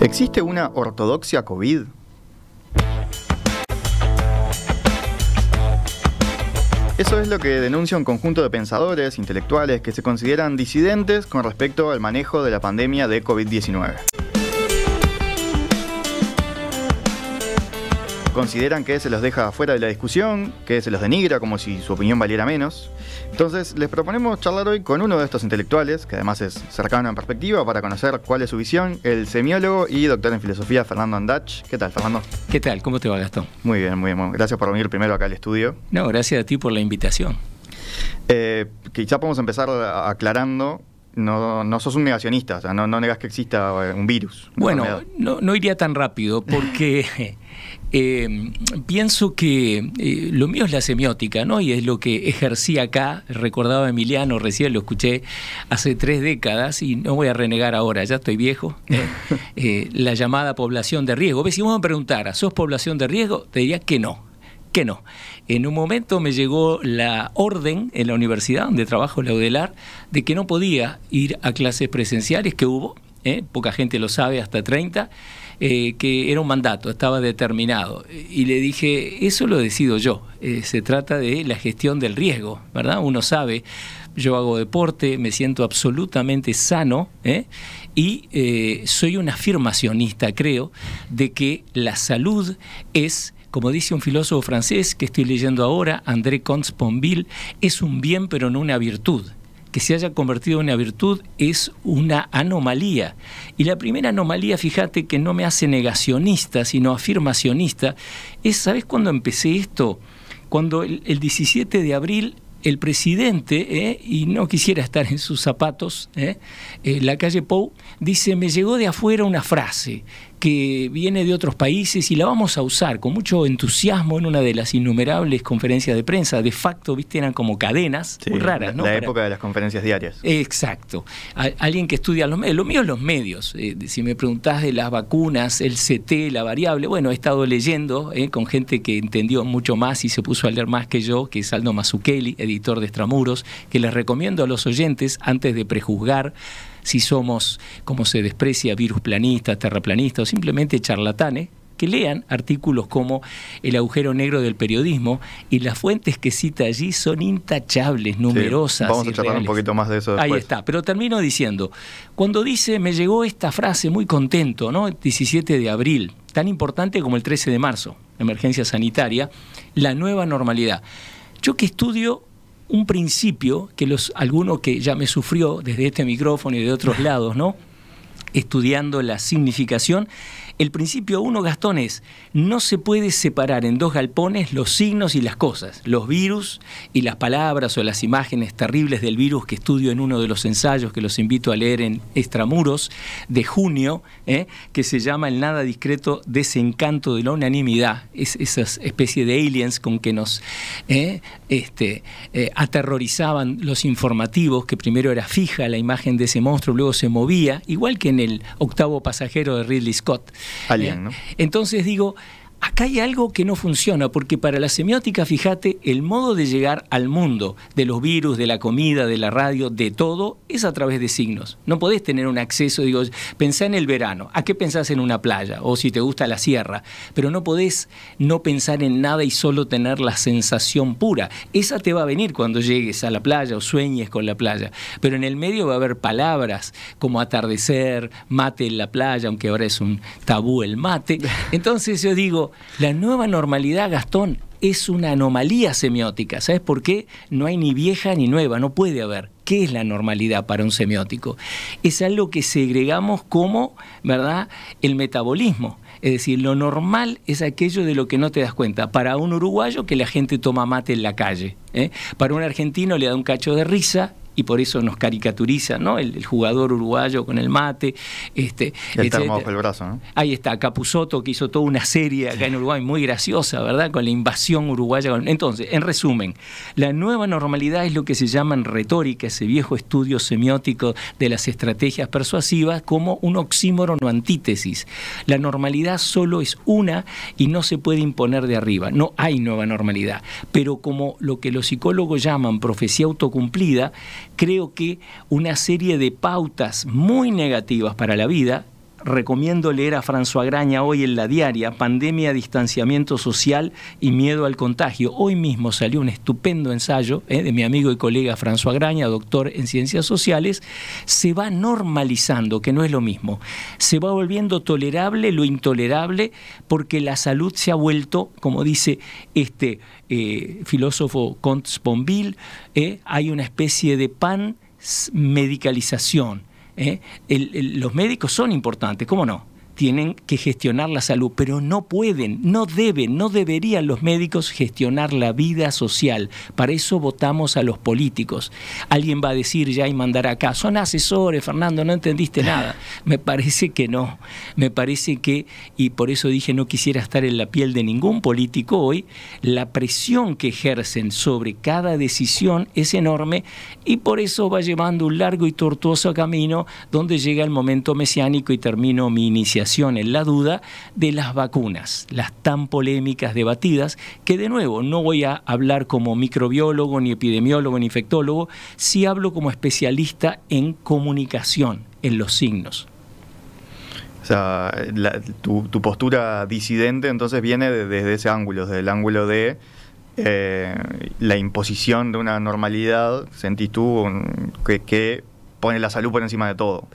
¿Existe una ortodoxia COVID? Eso es lo que denuncia un conjunto de pensadores, intelectuales, que se consideran disidentes con respecto al manejo de la pandemia de COVID-19. Consideran que se los deja fuera de la discusión, que se los denigra como si su opinión valiera menos. Entonces, les proponemos charlar hoy con uno de estos intelectuales, que además es cercano en perspectiva, para conocer cuál es su visión, el semiólogo y doctor en filosofía Fernando Andach. ¿Qué tal, Fernando? ¿Qué tal? ¿Cómo te va, Gastón? Muy bien, muy bien. Gracias por venir primero acá al estudio. No, gracias a ti por la invitación. Eh, quizá podemos empezar aclarando no, no sos un negacionista, o sea, no, no negas que exista eh, un virus. Bueno, no, no, iría tan rápido porque eh, pienso que eh, lo mío es la semiótica, ¿no? Y es lo que ejercí acá, recordaba Emiliano, recién lo escuché hace tres décadas y no voy a renegar ahora, ya estoy viejo, la llamada población de riesgo. ¿Ves? Si vos me preguntaras, ¿sos población de riesgo? Te diría que no que no. En un momento me llegó la orden en la universidad donde trabajo, la UDELAR, de que no podía ir a clases presenciales, que hubo, ¿eh? poca gente lo sabe, hasta 30, eh, que era un mandato, estaba determinado. Y le dije, eso lo decido yo, eh, se trata de la gestión del riesgo, ¿verdad? Uno sabe, yo hago deporte, me siento absolutamente sano, y soy un afirmacionista, creo, de que la salud es como dice un filósofo francés que estoy leyendo ahora, André Comte-Sponville, es un bien pero no una virtud. Que se haya convertido en una virtud es una anomalía. Y la primera anomalía, fíjate que no me hace negacionista, sino afirmacionista, es, ¿sabes cuándo empecé esto? Cuando el, 17 de abril el presidente, ¿eh? y no quisiera estar en sus zapatos, ¿eh? Eh, la calle Pou, dice, me llegó de afuera una frase que viene de otros países y la vamos a usar con mucho entusiasmo en una de las innumerables conferencias de prensa. De facto, viste, eran como cadenas muy raras, ¿no? La época de las conferencias diarias. Exacto. alguien que estudia los medios. Lo mío es los medios. Eh, si me preguntás de las vacunas, el CT, la variable, bueno, he estado leyendo eh, con gente que entendió mucho más y se puso a leer más que yo, que es Aldo Mazzucchelli, editor de Extramuros, que les recomiendo a los oyentes, antes de prejuzgar si somos, como se desprecia, virus planistas, terraplanistas o simplemente charlatanes, que lean artículos como El agujero negro del periodismo y las fuentes que cita allí son intachables, numerosas. vamos a charlar un poquito más de eso Ahí está, pero termino diciendo, cuando dice, me llegó esta frase muy contento, ¿no? 17 de abril, tan importante como el 13 de marzo, emergencia sanitaria, la nueva normalidad. Yo que estudio un principio que los alguno que ya me sufrió desde este micrófono y de otros lados, ¿no? Estudiando la significación, el principio uno, Gastón, es no se puede separar en dos galpones los signos y las cosas, los virus y las palabras o las imágenes terribles del virus que estudio en uno de los ensayos que los invito a leer en Extramuros de junio, ¿eh? que se llama El nada discreto desencanto de la unanimidad, es esa especie de aliens con que nos ¿eh? este, eh, aterrorizaban los informativos, que primero era fija la imagen de ese monstruo, luego se movía, igual que en el octavo pasajero de Ridley Scott. Alien, ¿no? Entonces digo, acá hay algo que no funciona, porque para la semiótica, fíjate, el modo de llegar al mundo de los virus, de la comida, de la radio, de todo, es a través de signos. No podés tener un acceso, digo, pensá en el verano, ¿a qué pensás en una playa? O si te gusta la sierra, pero no podés no pensar en nada y solo tener la sensación pura. Esa te va a venir cuando llegues a la playa o sueñes con la playa, pero en el medio va a haber palabras como atardecer, mate en la playa, aunque ahora es un tabú el mate. Entonces yo digo, la nueva normalidad, Gastón, es una anomalía semiótica. ¿Sabes por qué? No hay ni vieja ni nueva, no puede haber. ¿Qué es la normalidad para un semiótico? Es algo que segregamos como, ¿verdad?, el metabolismo. Es decir, lo normal es aquello de lo que no te das cuenta. Para un uruguayo que la gente toma mate en la calle. ¿eh? Para un argentino le da un cacho de risa y por eso nos caricaturiza, ¿no? El, jugador uruguayo con el mate. Este, el el brazo, ¿no? Ahí está, Capusoto, que hizo toda una serie acá en Uruguay muy graciosa, ¿verdad? Con la invasión uruguaya. Entonces, en resumen, la nueva normalidad es lo que se llama en retórica, ese viejo estudio semiótico de las estrategias persuasivas, como un oxímoron o antítesis. La normalidad solo es una y no se puede imponer de arriba. No hay nueva normalidad. Pero como lo que los psicólogos llaman profecía autocumplida, creo que una serie de pautas muy negativas para la vida recomiendo leer a François Graña hoy en la diaria, Pandemia, Distanciamiento Social y Miedo al Contagio. Hoy mismo salió un estupendo ensayo eh, de mi amigo y colega François Graña, doctor en Ciencias Sociales. Se va normalizando, que no es lo mismo. Se va volviendo tolerable lo intolerable porque la salud se ha vuelto, como dice este eh, filósofo Comte Sponville, eh, hay una especie de pan medicalización ¿eh? los médicos son importantes, ¿cómo no? Tienen que gestionar la salud, pero no pueden, no deben, no deberían los médicos gestionar la vida social. Para eso votamos a los políticos. Alguien va a decir ya y mandar acá, son asesores, Fernando, no entendiste nada. Me parece que no. Me parece que, y por eso dije no quisiera estar en la piel de ningún político hoy, la presión que ejercen sobre cada decisión es enorme y por eso va llevando un largo y tortuoso camino donde llega el momento mesiánico y termino mi iniciación en la duda de las vacunas, las tan polémicas debatidas, que de nuevo no voy a hablar como microbiólogo, ni epidemiólogo, ni infectólogo, sí hablo como especialista en comunicación, en los signos. O sea, tu, postura disidente entonces viene desde ese ángulo, desde el ángulo de eh, la imposición de una normalidad, sentís tú que, que pone la salud por encima de todo.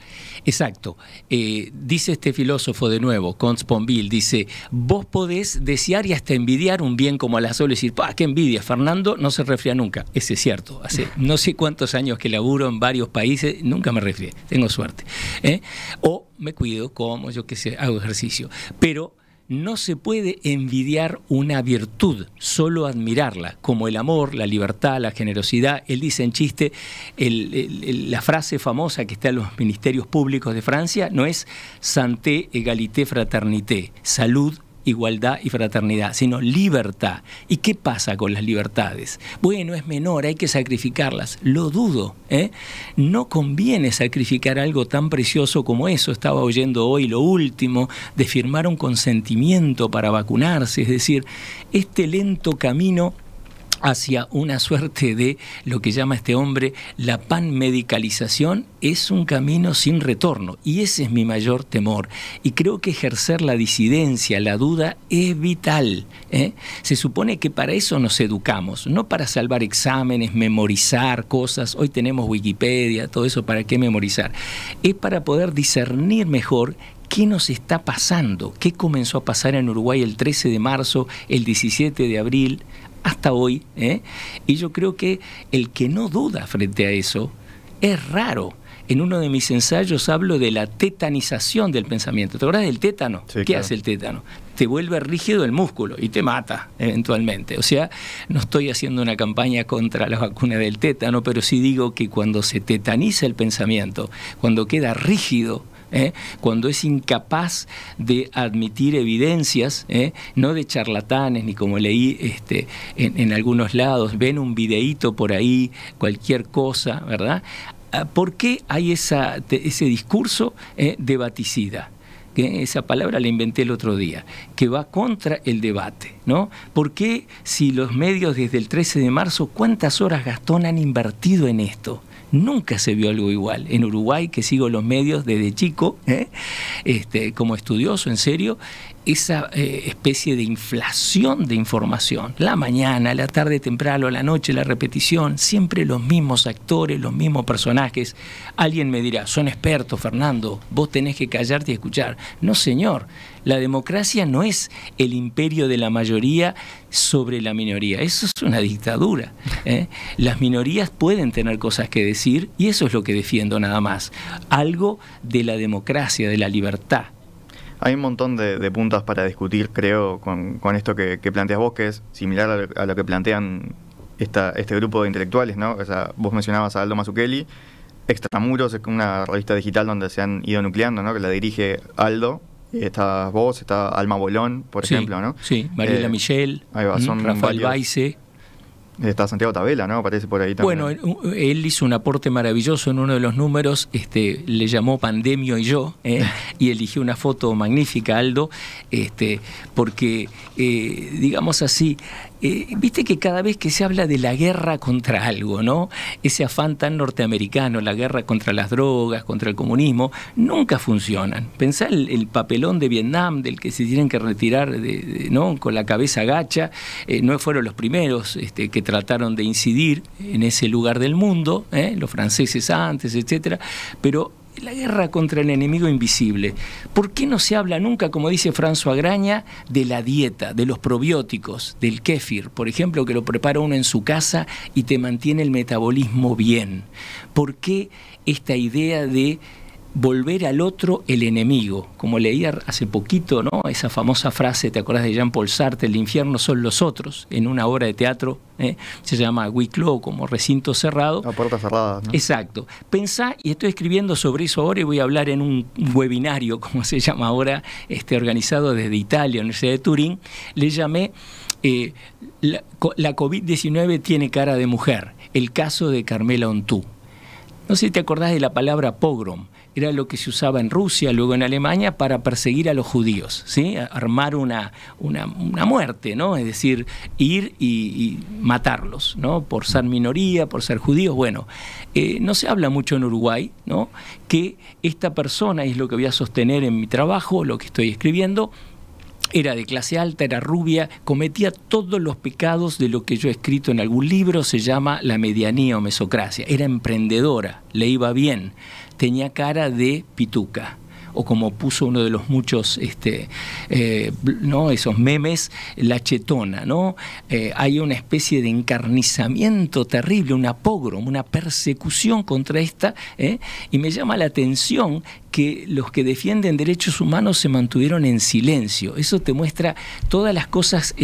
Exacto. Eh, dice este filósofo de nuevo, Comte Sponville, dice, vos podés desear y hasta envidiar un bien como la azul y decir, ¡pah, qué envidia! Fernando no se resfría nunca. Ese es cierto. Hace no sé cuántos años que laburo en varios países, nunca me resfrié. Tengo suerte. ¿eh? O me cuido, como, yo qué sé, hago ejercicio. Pero no se puede envidiar una virtud, solo admirarla, como el amor, la libertad, la generosidad. Él dice en chiste, la frase famosa que está en los ministerios públicos de Francia no es santé, égalité, fraternité, salud, igualdad y fraternidad, sino libertad. ¿Y qué pasa con las libertades? Bueno, es menor, hay que sacrificarlas. Lo dudo. ¿eh? No conviene sacrificar algo tan precioso como eso. Estaba oyendo hoy lo último de firmar un consentimiento para vacunarse, es decir, este lento camino hacia una suerte de lo que llama este hombre la panmedicalización es un camino sin retorno y ese es mi mayor temor y creo que ejercer la disidencia, la duda es vital. ¿eh? Se supone que para eso nos educamos, no para salvar exámenes, memorizar cosas, hoy tenemos Wikipedia, todo eso, ¿para qué memorizar? Es para poder discernir mejor ¿Qué nos está pasando? ¿Qué comenzó a pasar en Uruguay el 13 de marzo, el 17 de abril? Hasta hoy. ¿eh? Y yo creo que el que no duda frente a eso es raro. En uno de mis ensayos hablo de la tetanización del pensamiento. ¿Te acuerdas del tétano? ¿Qué hace el tétano? Te vuelve rígido el músculo y te mata eventualmente. O sea, no estoy haciendo una campaña contra la vacuna del tétano, pero sí digo que cuando se tetaniza el pensamiento, cuando queda rígido ¿eh? cuando es incapaz de admitir evidencias, ¿eh? no de charlatanes, ni como leí este, en, algunos lados, ven un videíto por ahí, cualquier cosa, ¿verdad? Ah, ¿Por qué hay ese discurso ¿eh? de baticida? esa palabra la inventé el otro día, que va contra el debate, ¿no? ¿Por qué si los medios desde el 13 de marzo, cuántas horas Gastón han invertido en esto? Nunca se vio algo igual. En Uruguay, que sigo los medios desde chico, ¿eh? este, como estudioso, en serio, esa eh, especie de inflación de información. La mañana, la tarde temprano, la noche, la repetición, siempre los mismos actores, los mismos personajes. Alguien me dirá, son expertos, Fernando, vos tenés que callarte y escuchar. No, señor, la democracia no es el imperio de la mayoría sobre la minoría, eso es una dictadura. ¿eh? Las minorías pueden tener cosas que decir y eso es lo que defiendo nada más. Algo de la democracia, de la libertad hay un montón de, puntos para discutir, creo, con, esto que, planteas vos, que es similar a lo, que plantean esta, este grupo de intelectuales, ¿no? O sea, vos mencionabas a Aldo Mazzucchelli, Extramuros es una revista digital donde se han ido nucleando, ¿no? Que la dirige Aldo, está vos, está Alma Bolón, por ejemplo, ¿no? Sí, Mariela eh, Michel, Rafael Baise. Está Santiago Tabela, ¿no? Aparece por ahí también. Bueno, él hizo un aporte maravilloso en uno de los números, este, le llamó Pandemio y yo, ¿eh? y eligió una foto magnífica, Aldo, este, porque, eh, digamos así, eh, viste que cada vez que se habla de la guerra contra algo, ¿no? Ese afán tan norteamericano, la guerra contra las drogas, contra el comunismo, nunca funcionan. Pensá el, papelón de Vietnam, del que se tienen que retirar ¿no? con la cabeza gacha, eh, no fueron los primeros este, que trataron de incidir en ese lugar del mundo, ¿eh? los franceses antes, etcétera, pero la guerra contra el enemigo invisible. ¿Por qué no se habla nunca, como dice François Graña, de la dieta, de los probióticos, del kéfir, por ejemplo, que lo prepara uno en su casa y te mantiene el metabolismo bien? ¿Por qué esta idea de volver al otro el enemigo. Como leía hace poquito, ¿no? Esa famosa frase, ¿te acuerdas de Jean-Paul Sartre? El infierno son los otros, en una obra de teatro, ¿eh? se llama Wicklow, como recinto cerrado. A puertas cerradas, ¿no? Exacto. Pensá, y estoy escribiendo sobre eso ahora y voy a hablar en un webinario, como se llama ahora, este, organizado desde Italia, Universidad de Turín, le llamé eh, la, la COVID-19 tiene cara de mujer, el caso de Carmela Ontú. No sé si te acordás de la palabra pogrom era lo que se usaba en Rusia, luego en Alemania, para perseguir a los judíos, ¿sí? armar una, una, muerte, ¿no? es decir, ir y, matarlos, ¿no? por ser minoría, por ser judíos. Bueno, eh, no se habla mucho en Uruguay ¿no? que esta persona, y es lo que voy a sostener en mi trabajo, lo que estoy escribiendo, era de clase alta, era rubia, cometía todos los pecados de lo que yo he escrito en algún libro, se llama La medianía o mesocracia. Era emprendedora, le iba bien, tenía cara de pituca o como puso uno de los muchos este, eh, ¿no? esos memes, la chetona, ¿no? Eh, hay una especie de encarnizamiento terrible, una pogrom, una persecución contra esta, ¿eh? y me llama la atención que los que defienden derechos humanos se mantuvieron en silencio. Eso te muestra todas las cosas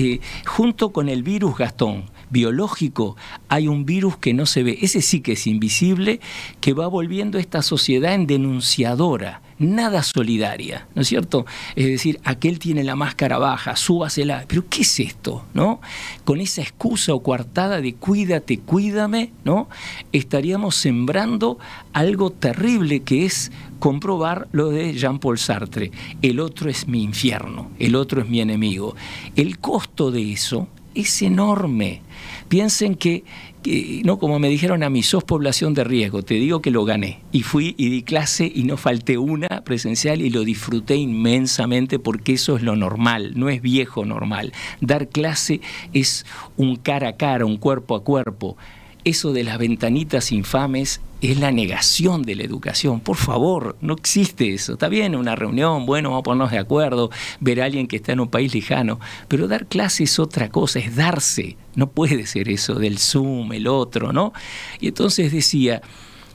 junto con el virus Gastón biológico, hay un virus que no se ve, ese sí que es invisible, que va volviendo esta sociedad en denunciadora, nada solidaria, ¿no es cierto? Es decir, aquel tiene la máscara baja, súbasela, pero ¿qué es esto? ¿No? Con esa excusa o coartada de cuídate, cuídame, ¿no? Estaríamos sembrando algo terrible que es comprobar lo de Jean-Paul Sartre. El otro es mi infierno, el otro es mi enemigo. El costo de eso es enorme. Piensen que, no como me dijeron a mí, sos población de riesgo, te digo que lo gané. Y fui y di clase y no falté una presencial y lo disfruté inmensamente porque eso es lo normal, no es viejo normal. Dar clase es un cara a cara, un cuerpo a cuerpo eso de las ventanitas infames es la negación de la educación. Por favor, no existe eso. Está bien una reunión, bueno, vamos a ponernos de acuerdo, ver a alguien que está en un país lejano, pero dar clase es otra cosa, es darse. No puede ser eso del Zoom, el otro, ¿no? Y entonces decía,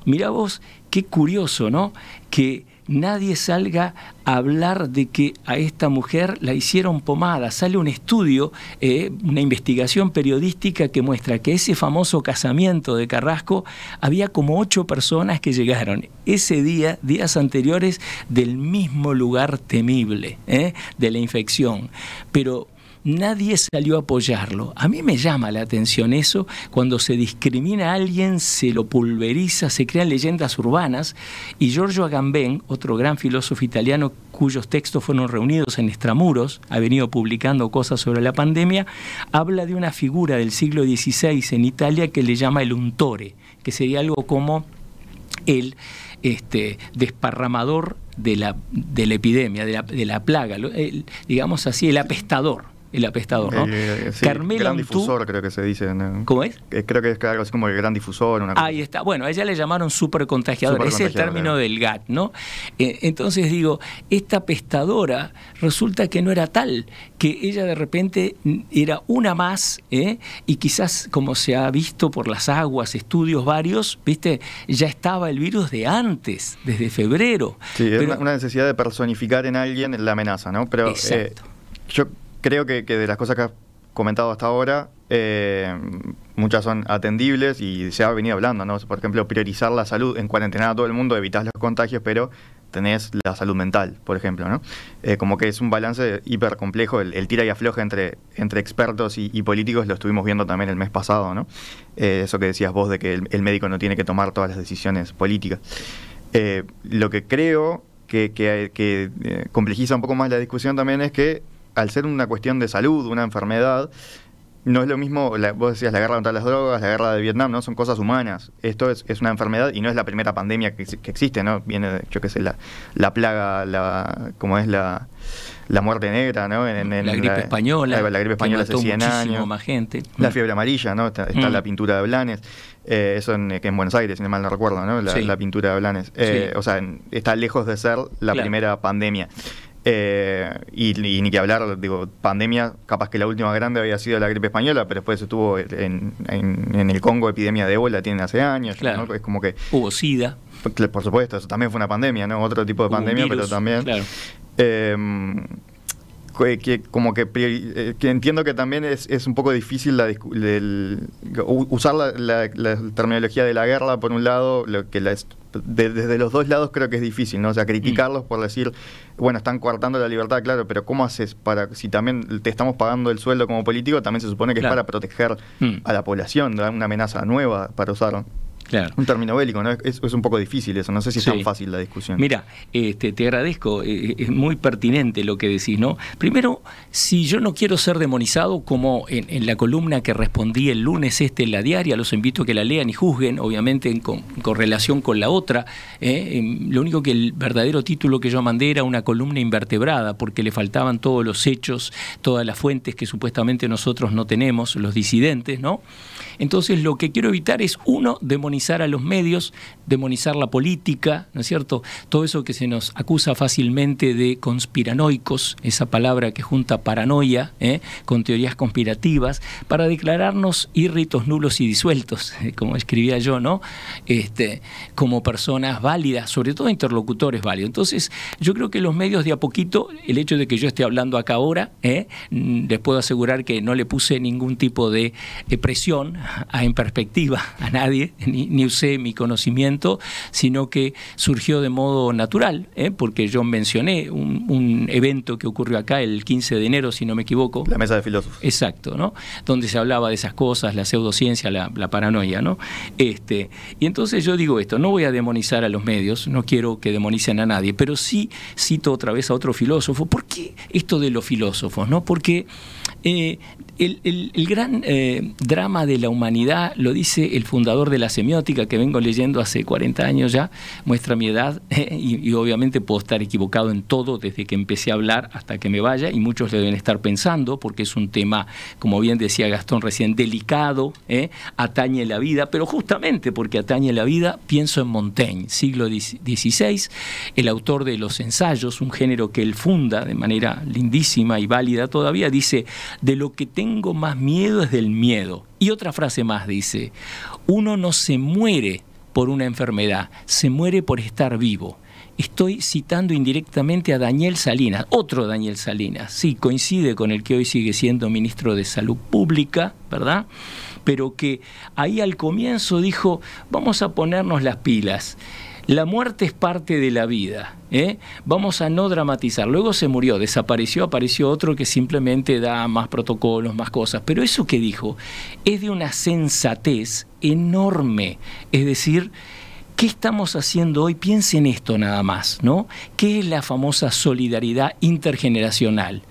mira vos, qué curioso, ¿no? Que nadie salga a hablar de que a esta mujer la hicieron pomada. Sale un estudio, eh, una investigación periodística que muestra que ese famoso casamiento de Carrasco había como ocho personas que llegaron ese día, días anteriores, del mismo lugar temible, eh, de la infección. Pero nadie salió a apoyarlo. A mí me llama la atención eso, cuando se discrimina a alguien, se lo pulveriza, se crean leyendas urbanas, y Giorgio Agamben, otro gran filósofo italiano cuyos textos fueron reunidos en Extramuros, ha venido publicando cosas sobre la pandemia, habla de una figura del siglo XVI en Italia que le llama el untore, que sería algo como el este, desparramador de la, de la epidemia, de la, de la plaga, digamos así, el apestador el apestador, ¿no? Eh, gran difusor, creo que se dice. ¿Cómo es? Eh, creo que es algo así como el gran difusor. Una Ahí está. Bueno, a ella le llamaron super contagiador. Ese es el término del GAT, ¿no? Eh, entonces digo, esta apestadora resulta que no era tal, que ella de repente era una más, y quizás, como se ha visto por las aguas, estudios varios, ¿viste? Ya estaba el virus de antes, desde febrero. Sí, es una necesidad de personificar en alguien la amenaza, ¿no? Pero Exacto. yo creo que, de las cosas que has comentado hasta ahora, eh, muchas son atendibles y se ha venido hablando, ¿no? Por ejemplo, priorizar la salud en cuarentena a todo el mundo, evitar los contagios, pero tenés la salud mental, por ejemplo, ¿no? Eh, como que es un balance hiper complejo, el, tira y afloja entre, entre expertos y, políticos lo estuvimos viendo también el mes pasado, ¿no? Eh, eso que decías vos de que el, médico no tiene que tomar todas las decisiones políticas. lo que creo que, que complejiza un poco más la discusión también es que al ser una cuestión de salud, una enfermedad, no es lo mismo, vos decías la guerra contra las drogas, la guerra de Vietnam, ¿no? Son cosas humanas. Esto es, una enfermedad y no es la primera pandemia que, existe, ¿no? Viene, de, yo qué sé, la, la plaga, la, como es la, la muerte negra, ¿no? En, la gripe española. La, gripe española hace 100 años. más gente. La fiebre amarilla, ¿no? Está, mm. la pintura de Blanes. Eh, eso en, que en Buenos Aires, si no mal no recuerdo, ¿no? La, pintura de Blanes. Eh, o sea, está lejos de ser la primera pandemia. Eh, y, ni que hablar, digo, pandemia, capaz que la última grande había sido la gripe española, pero después estuvo en, el Congo epidemia de ébola, tiene hace años. Es como que. Hubo SIDA. Por supuesto, eso también fue una pandemia, ¿no? Otro tipo de pandemia, pero también. Claro. Em, que, como eh, que, entiendo que también es, es un poco difícil la, usar la, terminología de la guerra por un lado, lo que desde los dos lados creo que es difícil, ¿no? O sea, criticarlos por decir, bueno, están coartando la libertad, claro, pero ¿cómo haces para, si también te estamos pagando el sueldo como político, también se supone que es para proteger mm. a la población de una amenaza nueva para usarlo? Un término bélico, ¿no? Es, un poco difícil eso, no sé si es tan fácil la discusión. Mira, este, te agradezco, eh, es muy pertinente lo que decís, ¿no? Primero, si yo no quiero ser demonizado, como en, la columna que respondí el lunes este en la diaria, los invito a que la lean y juzguen, obviamente en, con, relación con la otra. ¿eh? Em, lo único que el verdadero título que yo mandé era una columna invertebrada, porque le faltaban todos los hechos, todas las fuentes que supuestamente nosotros no tenemos, los disidentes, ¿no? Entonces lo que quiero evitar es, uno, demonizar a los medios, demonizar la política, ¿no es cierto? Todo eso que se nos acusa fácilmente de conspiranoicos, esa palabra que junta paranoia ¿eh? con teorías conspirativas, para declararnos irritos, nulos y disueltos, como escribía yo, ¿no? Este, como personas válidas, sobre todo interlocutores válidos. Entonces, yo creo que los medios de a poquito, el hecho de que yo esté hablando acá ahora, ¿eh? mm, les puedo asegurar que no le puse ningún tipo de presión en perspectiva a nadie, ni, usé mi conocimiento, sino que surgió de modo natural, ¿eh? porque yo mencioné un, evento que ocurrió acá el 15 de enero, si no me equivoco. La mesa de filósofos. Exacto, ¿no? Donde se hablaba de esas cosas, la pseudociencia, la, paranoia, ¿no? Este, y entonces yo digo esto, no voy a demonizar a los medios, no quiero que demonicen a nadie, pero sí cito otra vez a otro filósofo. ¿Por qué esto de los filósofos, no? Porque eh, el, gran eh, drama de la humanidad lo dice el fundador de la semiótica que vengo leyendo hace 40 años ya, muestra mi edad eh, y, obviamente puedo estar equivocado en todo desde que empecé a hablar hasta que me vaya y muchos deben estar pensando porque es un tema, como bien decía Gastón recién, delicado, atañe la vida, pero justamente porque atañe la vida pienso en Montaigne, siglo XVI, el autor de los ensayos, un género que él funda de manera lindísima y válida todavía, dice, de lo que tengo más miedo es del miedo. Y otra frase más dice, uno no se muere por una enfermedad, se muere por estar vivo. Estoy citando indirectamente a Daniel Salinas, otro Daniel Salinas, sí, coincide con el que hoy sigue siendo ministro de Salud Pública, ¿verdad? Pero que ahí al comienzo dijo, vamos a ponernos las pilas. La muerte es parte de la vida. ¿eh? Vamos a no dramatizar. Luego se murió, desapareció, apareció otro que simplemente da más protocolos, más cosas. Pero eso que dijo es de una sensatez enorme. Es decir, ¿qué estamos haciendo hoy? Piensen esto nada más, ¿no? ¿Qué es la famosa solidaridad intergeneracional?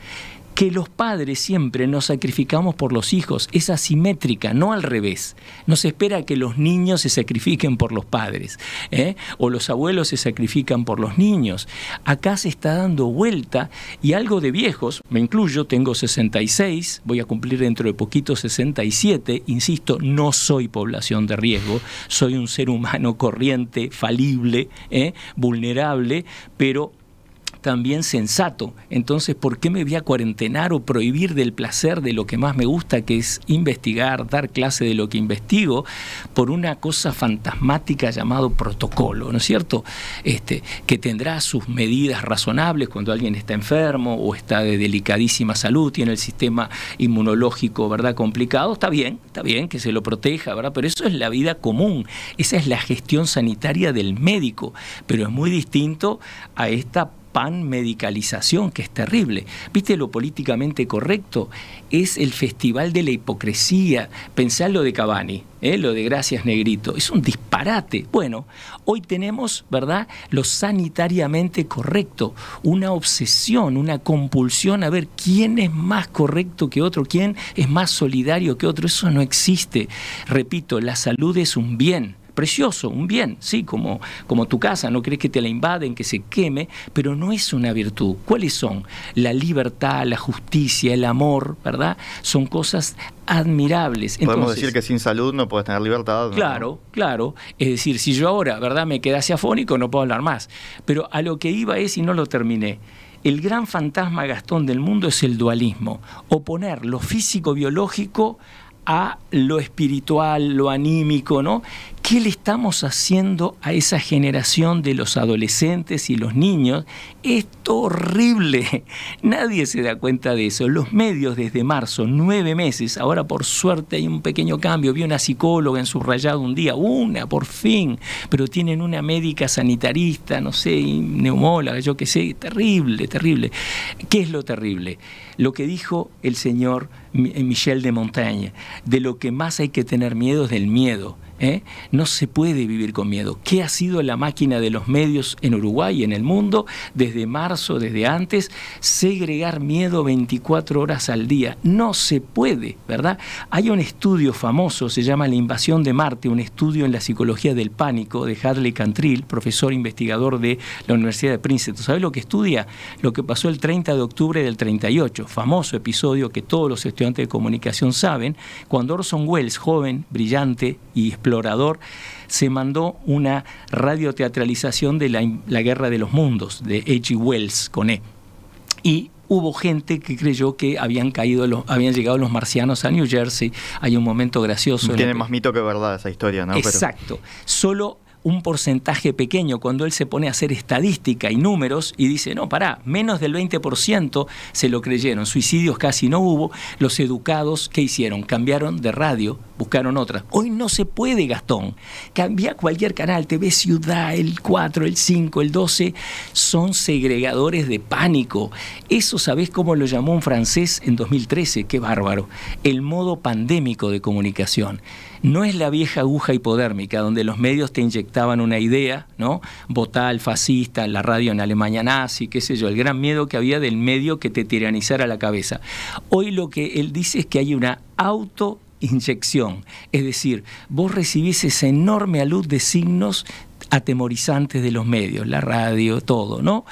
Que los padres siempre nos sacrificamos por los hijos, es asimétrica, no al revés. No se espera que los niños se sacrifiquen por los padres, ¿eh? o los abuelos se sacrifican por los niños. Acá se está dando vuelta y algo de viejos, me incluyo, tengo 66, voy a cumplir dentro de poquito 67, insisto, no soy población de riesgo, soy un ser humano corriente, falible, ¿eh? vulnerable, pero también sensato. Entonces, ¿por qué me voy a cuarentenar o prohibir del placer de lo que más me gusta, que es investigar, dar clase de lo que investigo, por una cosa fantasmática llamado protocolo, ¿no es cierto? Este, que tendrá sus medidas razonables cuando alguien está enfermo o está de delicadísima salud, tiene el sistema inmunológico, ¿verdad?, complicado, está bien, está bien que se lo proteja, ¿verdad? Pero eso es la vida común, esa es la gestión sanitaria del médico, pero es muy distinto a esta pan-medicalización, que es terrible. ¿Viste lo políticamente correcto? Es el festival de la hipocresía. Pensá lo de Cavani, ¿eh? lo de Gracias Negrito. Es un disparate. Bueno, hoy tenemos, ¿verdad?, lo sanitariamente correcto. Una obsesión, una compulsión a ver quién es más correcto que otro, quién es más solidario que otro. Eso no existe. Repito, la salud es un bien precioso, un bien, sí, como, como tu casa, no crees que te la invaden, que se queme, pero no es una virtud. ¿Cuáles son? La libertad, la justicia, el amor, ¿verdad? Son cosas admirables. Podemos decir que sin salud no puedes tener libertad. Claro, claro. Es decir, si yo ahora, ¿verdad?, me quedase afónico, no puedo hablar más. Pero a lo que iba es, y no lo terminé, el gran fantasma Gastón del mundo es el dualismo, oponer lo físico-biológico a lo espiritual, lo anímico, ¿no? ¿Qué le estamos haciendo a esa generación de los adolescentes y los niños? Esto horrible. Nadie se da cuenta de eso. Los medios desde marzo, nueve meses, ahora por suerte hay un pequeño cambio. Vi una psicóloga en subrayado un día, una por fin, pero tienen una médica sanitarista, no sé, neumóloga, yo qué sé, terrible, terrible. ¿Qué es lo terrible? Lo que dijo el señor Michel de Montaigne, de lo que más hay que tener miedo es del miedo. ¿Eh? No se puede vivir con miedo. ¿Qué ha sido la máquina de los medios en Uruguay y en el mundo desde marzo, desde antes? Segregar miedo 24 horas al día. No se puede, ¿verdad? Hay un estudio famoso, se llama La invasión de Marte, un estudio en la psicología del pánico de Hadley Cantrill, profesor investigador de la Universidad de Princeton. ¿Sabe lo que estudia? Lo que pasó el 30 de octubre del 38, famoso episodio que todos los estudiantes de comunicación saben, cuando Orson Welles, joven, brillante y explorador, se mandó una radioteatralización de la, Guerra de los Mundos, de H.G. Wells, con E. Y hubo gente que creyó que habían caído los, habían llegado los marcianos a New Jersey. Hay un momento gracioso. Tiene más mito que verdad esa historia, ¿no? Exacto. Solo un porcentaje pequeño, cuando él se pone a hacer estadística y números y dice, no, pará, menos del 20% se lo creyeron, suicidios casi no hubo, los educados, ¿qué hicieron? Cambiaron de radio, buscaron otra. Hoy no se puede, Gastón. Cambia cualquier canal, TV Ciudad, el 4, el 5, el 12, son segregadores de pánico. Eso, ¿sabés cómo lo llamó un francés en 2013? Qué bárbaro. El modo pandémico de comunicación. No es la vieja aguja hipodérmica donde los medios te inyectaban una idea, ¿no? Votar fascista, la radio en Alemania nazi, qué sé yo, el gran miedo que había del medio que te tiranizara la cabeza. Hoy lo que él dice es que hay una auto inyección, es decir, vos recibís esa enorme luz de signos atemorizantes de los medios, la radio, todo, ¿no?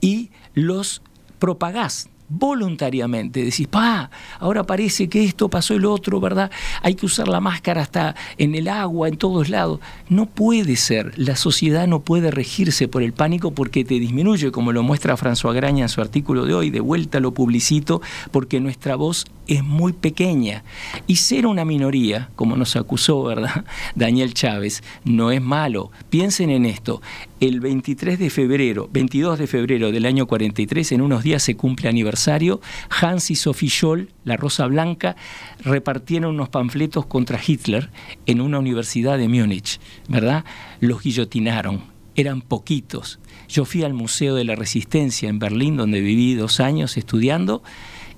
Y los propagás voluntariamente. Decís, pa, ahora parece que esto pasó el otro, ¿verdad? Hay que usar la máscara hasta en el agua, en todos lados. No puede ser. La sociedad no puede regirse por el pánico porque te disminuye, como lo muestra François Graña en su artículo de hoy. De vuelta lo publicito porque nuestra voz es muy pequeña. Y ser una minoría, como nos acusó, ¿verdad? Daniel Chávez, no es malo. Piensen en esto. El 23 de febrero, 22 de febrero del año 43, en unos días se cumple aniversario, Hans y Sophie Scholl, la Rosa Blanca, repartieron unos panfletos contra Hitler en una universidad de Múnich, ¿verdad? Los guillotinaron. Eran poquitos. Yo fui al Museo de la Resistencia en Berlín, donde viví dos años estudiando,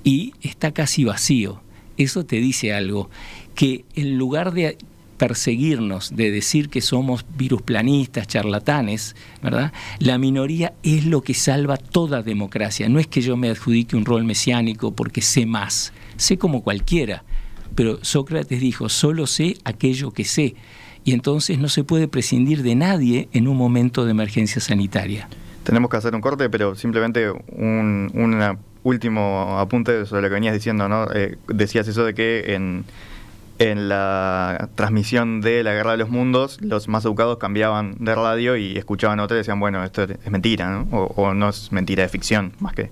y está casi vacío. Eso te dice algo, que en lugar de perseguirnos, de decir que somos virusplanistas, charlatanes, ¿verdad? La minoría es lo que salva toda democracia. No es que yo me adjudique un rol mesiánico porque sé más, sé como cualquiera, pero Sócrates dijo, solo sé aquello que sé, y entonces no se puede prescindir de nadie en un momento de emergencia sanitaria. Tenemos que hacer un corte, pero simplemente un último apunte sobre lo que venías diciendo, ¿no? Eh, decías eso de que en en la transmisión de la Guerra de los Mundos, los más educados cambiaban de radio y escuchaban otra y decían, bueno, esto es mentira, ¿no? O, no es mentira, de ficción, más que...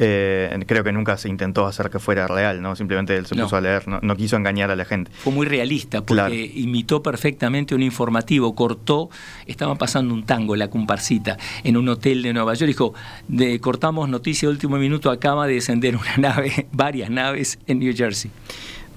Eh, creo que nunca se intentó hacer que fuera real, ¿no? Simplemente él se puso a leer, no, quiso engañar a la gente. Fue muy realista, porque imitó perfectamente un informativo, cortó, estaban pasando un tango, la comparsita, en un hotel de Nueva York, dijo, de, cortamos noticia de último minuto, acaba de descender una nave, varias naves en New Jersey.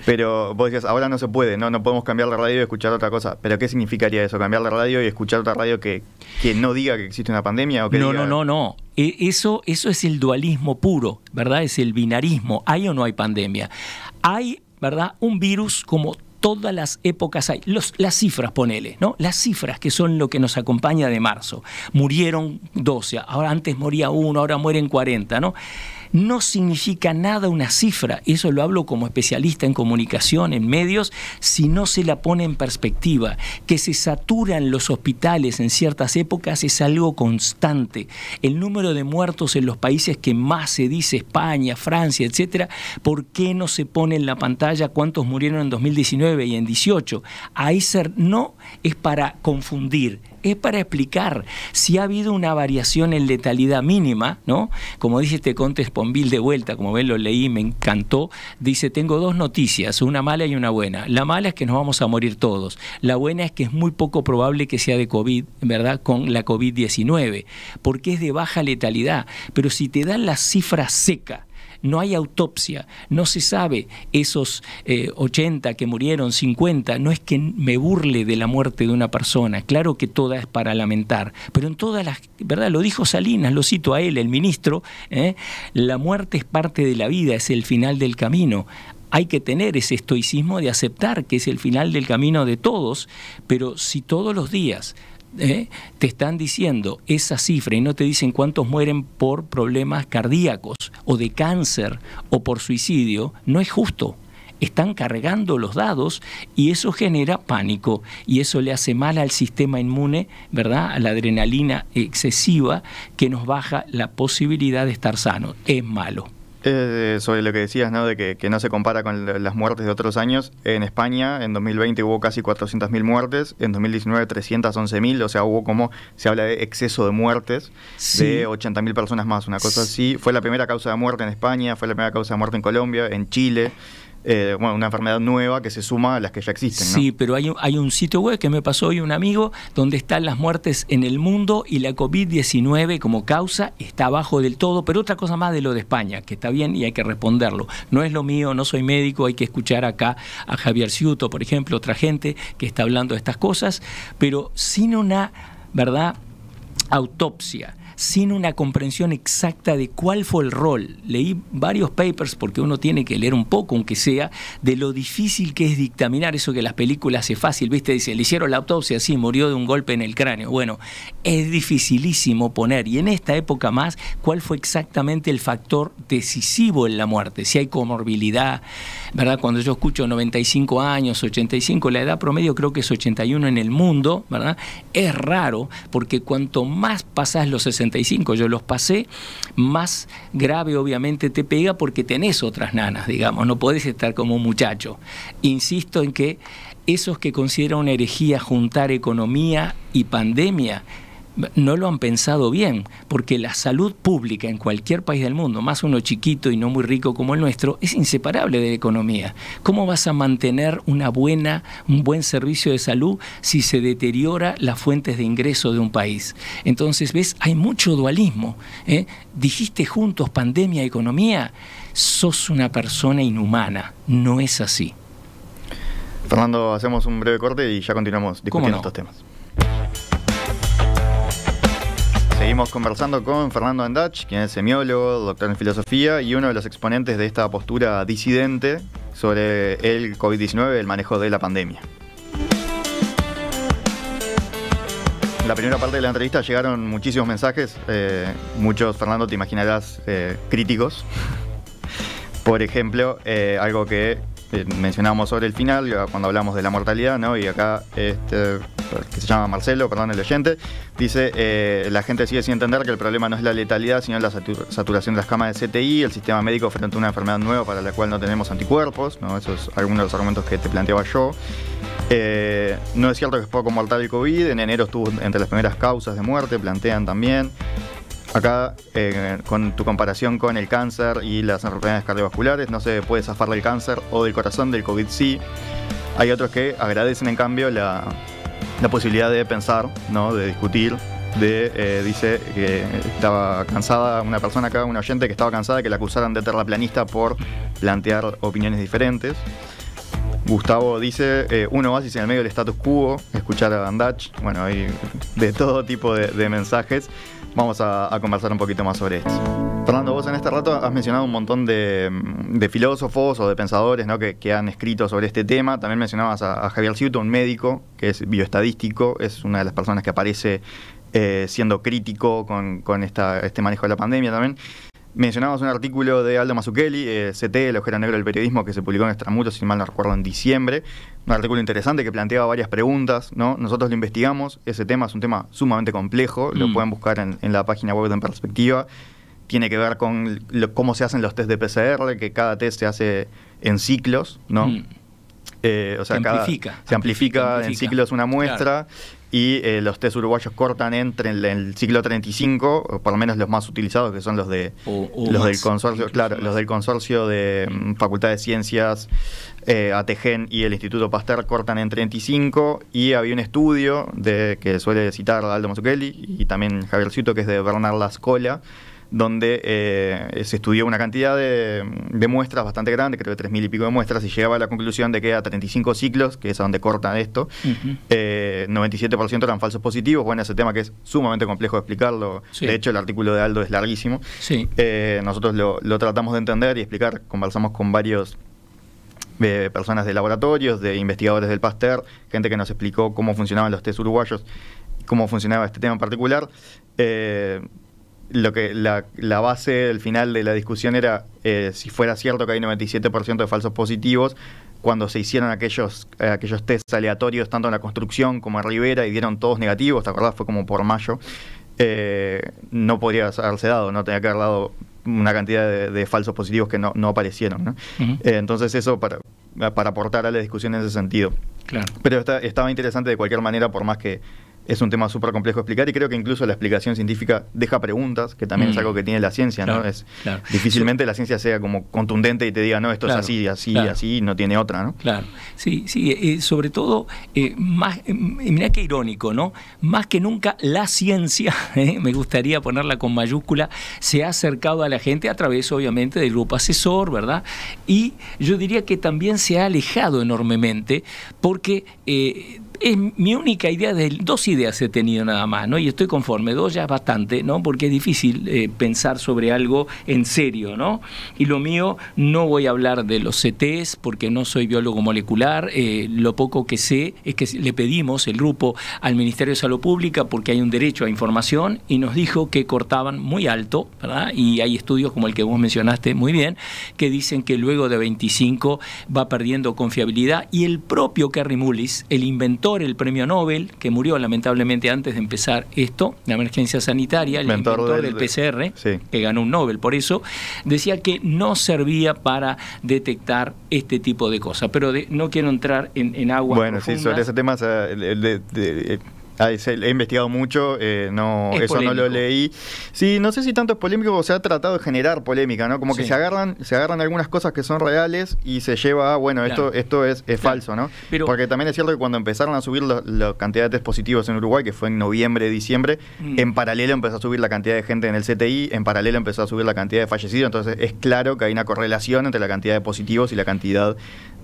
Pero vos decías, ahora no se puede, no, no podemos cambiar la radio y escuchar otra cosa. ¿Pero qué significaría eso? ¿Cambiar la radio y escuchar otra radio que, que no diga que existe una pandemia? O que no, diga... no, no, no. E, eso, eso es el dualismo puro, ¿verdad? Es el binarismo. ¿Hay o no hay pandemia? Hay, ¿verdad? Un virus como todas las épocas hay. Los, las cifras, ponele, ¿no? Las cifras que son lo que nos acompaña de marzo. Murieron 12, ahora antes moría uno, ahora mueren 40, ¿no? No significa nada una cifra, eso lo hablo como especialista en comunicación, en medios, si no se la pone en perspectiva. Que se saturan los hospitales en ciertas épocas es algo constante. El número de muertos en los países que más se dice, España, Francia, etcétera, ¿por qué no se pone en la pantalla cuántos murieron en 2019 y en 18? Ahí ser, no es para confundir, es para explicar si ha habido una variación en letalidad mínima, ¿no? Como dice este Conte Sponville de vuelta, como ven lo leí, me encantó, dice, tengo dos noticias, una mala y una buena. La mala es que nos vamos a morir todos. La buena es que es muy poco probable que sea de COVID, ¿verdad? Con la COVID-19, porque es de baja letalidad. Pero si te dan la cifra seca, no hay autopsia, no se sabe esos 80 eh, que murieron, 50, no es que me burle de la muerte de una persona, claro que toda es para lamentar, pero en todas las, ¿verdad? Lo dijo Salinas, lo cito a él, el ministro, ¿eh? la muerte es parte de la vida, es el final del camino. Hay que tener ese estoicismo de aceptar que es el final del camino de todos, pero si todos los días ¿eh? te están diciendo esa cifra y no te dicen cuántos mueren por problemas cardíacos o de cáncer o por suicidio, no es justo. Están cargando los dados y eso genera pánico y eso le hace mal al sistema inmune, ¿verdad? A la adrenalina excesiva que nos baja la posibilidad de estar sano. Es malo. Eh, sobre lo que decías, ¿no? De que, no se compara con las muertes de otros años. En España, en 2020 hubo casi 400.000 muertes, en 2019 311.000, o sea, hubo como, se habla de exceso de muertes, de 80.000 personas más, una cosa así. Fue la primera causa de muerte en España, fue la primera causa de muerte en Colombia, en Chile. Eh, bueno, una enfermedad nueva que se suma a las que ya existen. Sí, pero hay hay un sitio web que me pasó hoy un amigo donde están las muertes en el mundo y la COVID-19 como causa está abajo del todo, pero otra cosa más de lo de España, que está bien y hay que responderlo. No es lo mío, no soy médico, hay que escuchar acá a Javier Ciuto, por ejemplo, otra gente que está hablando de estas cosas, pero sin una, ¿verdad? autopsia sin una comprensión exacta de cuál fue el rol. Leí varios papers, porque uno tiene que leer un poco, aunque sea, de lo difícil que es dictaminar eso que las películas hace fácil, ¿viste? Dice, le hicieron la autopsia, sí, murió de un golpe en el cráneo. Bueno, es dificilísimo poner, y en esta época más, cuál fue exactamente el factor decisivo en la muerte, si hay comorbilidad, ¿verdad? Cuando yo escucho 95 años, 85, la edad promedio creo que es 81 en el mundo, ¿verdad? Es raro, porque cuanto más pasás los 60 yo los pasé, más grave obviamente te pega porque tenés otras nanas, digamos, no podés estar como un muchacho. Insisto en que esos que consideran una herejía juntar economía y pandemia, no lo han pensado bien, porque la salud pública en cualquier país del mundo, más uno chiquito y no muy rico como el nuestro, es inseparable de la economía. ¿Cómo vas a mantener una buena, un buen servicio de salud si se deteriora las fuentes de ingreso de un país? Entonces, ves, hay mucho dualismo. ¿eh? Dijiste juntos pandemia, economía, sos una persona inhumana. No es así. Fernando, hacemos un breve corte y ya continuamos discutiendo estos temas. Seguimos conversando con Fernando Andach, quien es semiólogo, doctor en filosofía y uno de los exponentes de esta postura disidente sobre el COVID-19, el manejo de la pandemia. En la primera parte de la entrevista llegaron muchísimos mensajes, eh, muchos, Fernando, te imaginarás, eh, críticos. Por ejemplo, eh, algo que mencionábamos sobre el final, cuando hablamos de la mortalidad, ¿no? Y acá este, que se llama Marcelo, perdón, el oyente, dice, eh, la gente sigue sin entender que el problema no es la letalidad, sino la saturación de las camas de CTI, el sistema médico frente a una enfermedad nueva para la cual no tenemos anticuerpos, ¿no? esos son algunos de los argumentos que te planteaba yo. Eh, no es cierto que es poco mortal el COVID, en enero estuvo entre las primeras causas de muerte, plantean también. Acá, eh, con tu comparación con el cáncer y las enfermedades cardiovasculares, no se puede zafar del cáncer o del corazón, del COVID sí. Hay otros que agradecen en cambio la, la posibilidad de pensar, ¿no? de discutir, de, eh, dice que estaba cansada, una persona acá, un oyente que estaba cansada de que la acusaran de terraplanista por plantear opiniones diferentes. Gustavo dice, eh, un oasis en el medio del status quo, escuchar a Bandach. Bueno, hay de todo tipo de, mensajes. Vamos a, conversar un poquito más sobre esto. Fernando, vos en este rato has mencionado un montón de, filósofos o de pensadores ¿no? que, han escrito sobre este tema. También mencionabas a, Javier Ciuto, un médico que es bioestadístico, es una de las personas que aparece eh, siendo crítico con, con este manejo de la pandemia también. Mencionabas un artículo de Aldo Mazzucchelli, eh, CT, el agujero negro del periodismo, que se publicó en Extramuros, si mal no recuerdo, en diciembre. Un artículo interesante que planteaba varias preguntas, ¿no? Nosotros lo investigamos, ese tema es un tema sumamente complejo, lo mm. pueden buscar en, la página web de En Perspectiva. Tiene que ver con cómo se hacen los test de PCR, que cada test se hace en ciclos, ¿no? Mm. Eh, o sea, se, amplifica, se amplifica. en ciclos una muestra y eh, los test uruguayos cortan entre el, el, ciclo 35, o por lo menos los más utilizados, que son los de los del consorcio, claro, los del consorcio de mm, Facultad de Ciencias, eh, ATGEN y el Instituto Pasteur cortan en 35 y había un estudio de que suele citar Aldo Mazzucchelli y también Javier Ciuto, que es de Bernard Lascola, donde eh, se estudió una cantidad de, muestras bastante grande, creo que 3.000 y pico de muestras, y llegaba a la conclusión de que a 35 ciclos, que es a donde cortan esto, 97% eh, eran falsos positivos. Bueno, ese tema que es sumamente complejo de explicarlo. De hecho, el artículo de Aldo es larguísimo. Eh, nosotros lo, tratamos de entender y explicar. Conversamos con varios personas de laboratorios, de investigadores del Pasteur, gente que nos explicó cómo funcionaban los test uruguayos, cómo funcionaba este tema en particular lo que la, la, base, el final de la discusión era eh, si fuera cierto que hay 97% de falsos positivos, cuando se hicieron aquellos, eh, aquellos tests aleatorios tanto en la construcción como en Rivera y dieron todos negativos, ¿te acordás? Fue como por mayo. Eh, no podría haberse dado, no tenía que haber dado una cantidad de, falsos positivos que no, aparecieron. ¿no? entonces eso para, para aportar a la discusión en ese sentido. Claro. Pero estaba interesante de cualquier manera, por más que es un tema súper complejo de explicar y creo que incluso la explicación científica deja preguntas, que también es mm. algo que tiene la ciencia, ¿no? Es, Difícilmente la ciencia sea como contundente y te diga, no, esto es así, así, así, no tiene otra, ¿no? Claro, sí, sí, eh, sobre todo, eh, más, eh, mira qué irónico, ¿no? Más que nunca la ciencia, me gustaría ponerla con mayúscula, se ha acercado a la gente a través, obviamente, del grupo asesor, ¿verdad? Y yo diría que también se ha alejado enormemente porque es mi única idea de dos ideas he tenido nada más, ¿no? Y estoy conforme, dos ya es bastante, ¿no? Porque es difícil eh, pensar sobre algo en serio, ¿no? Y lo mío, no voy a hablar de los CTs porque no soy biólogo molecular, eh, lo poco que sé es que le pedimos el grupo al Ministerio de Salud Pública porque hay un derecho a información y nos dijo que cortaban muy alto, ¿verdad? Y hay estudios como el que vos mencionaste muy bien, que dicen que luego de 25 va perdiendo confiabilidad y el propio Kerry Mullis, el inventor el premio Nobel, que murió lamentablemente antes de empezar esto, la emergencia sanitaria, el inventor, del, PCR, que ganó un Nobel por eso, decía que no servía para detectar este tipo de cosas. Pero no quiero entrar en, agua. Bueno, sí, sobre ese tema, de, he investigado mucho, eh, no, eso no lo leí. Sí, no sé si tanto es polémico o se ha tratado de generar polémica, ¿no? Como que se agarran, se agarran algunas cosas que son reales y se lleva a, bueno, esto, esto es, falso, ¿no? Porque también es cierto que cuando empezaron a subir la cantidad de test positivos en Uruguay, que fue en noviembre, diciembre, mm. en paralelo empezó a subir la cantidad de gente en el CTI, en paralelo empezó a subir la cantidad de fallecidos, entonces es claro que hay una correlación entre la cantidad de positivos y la cantidad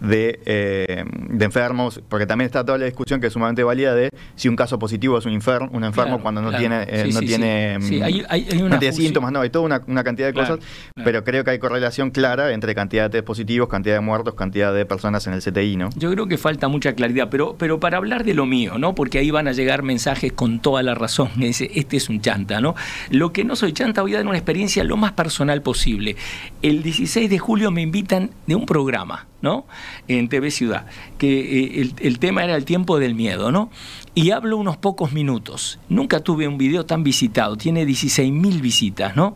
de, eh, de enfermos, porque también está toda la discusión que es sumamente válida de si un caso positivo es un, enfermo, un enfermo cuando no tiene, eh, no, tiene mm, síntomas, no, hay toda una, cantidad de cosas, pero creo que hay correlación clara entre cantidad de positivos, cantidad de muertos, cantidad de personas en el CTI, ¿no? Yo creo que falta mucha claridad, pero, pero para hablar de lo mío, ¿no? Porque ahí van a llegar mensajes con toda la razón, dice, este es un chanta, ¿no? Lo que no soy chanta, voy a dar una experiencia lo más personal posible. El 16 de julio me invitan de un programa, ¿no? En TV Ciudad, que eh, el, el, tema era el tiempo del miedo, ¿no? Y hablo unos pocos minutos. Nunca tuve un video tan visitado, tiene 16.000 visitas, ¿no?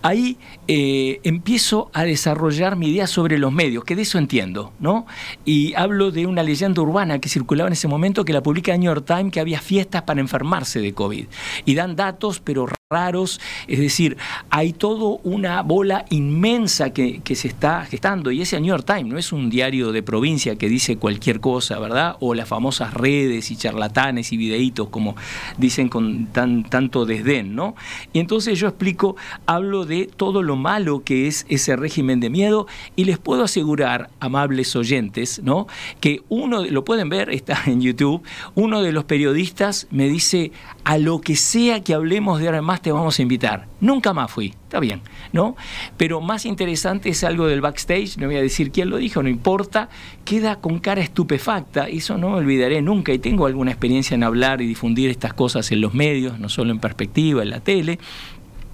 Ahí eh, empiezo a desarrollar mi idea sobre los medios, que de eso entiendo, ¿no? Y hablo de una leyenda urbana que circulaba en ese momento, que la publica New York Times, que había fiestas para enfermarse de COVID. Y dan datos, pero raros, es decir, hay todo una bola inmensa que, se está gestando y ese New York Times no es un diario de provincia que dice cualquier cosa, ¿verdad? O las famosas redes y charlatanes y videitos como dicen con tan, tanto desdén, ¿no? Y entonces yo explico, hablo de todo lo malo que es ese régimen de miedo y les puedo asegurar, amables oyentes, ¿no? Que uno, lo pueden ver, está en YouTube, uno de los periodistas me dice, a lo que sea que hablemos de ahora más te vamos a invitar. Nunca más fui, está bien, ¿no? Pero más interesante es algo del backstage, no voy a decir quién lo dijo, no importa, queda con cara estupefacta, eso no me olvidaré nunca y tengo alguna experiencia en hablar y difundir estas cosas en los medios, no solo en perspectiva, en la tele,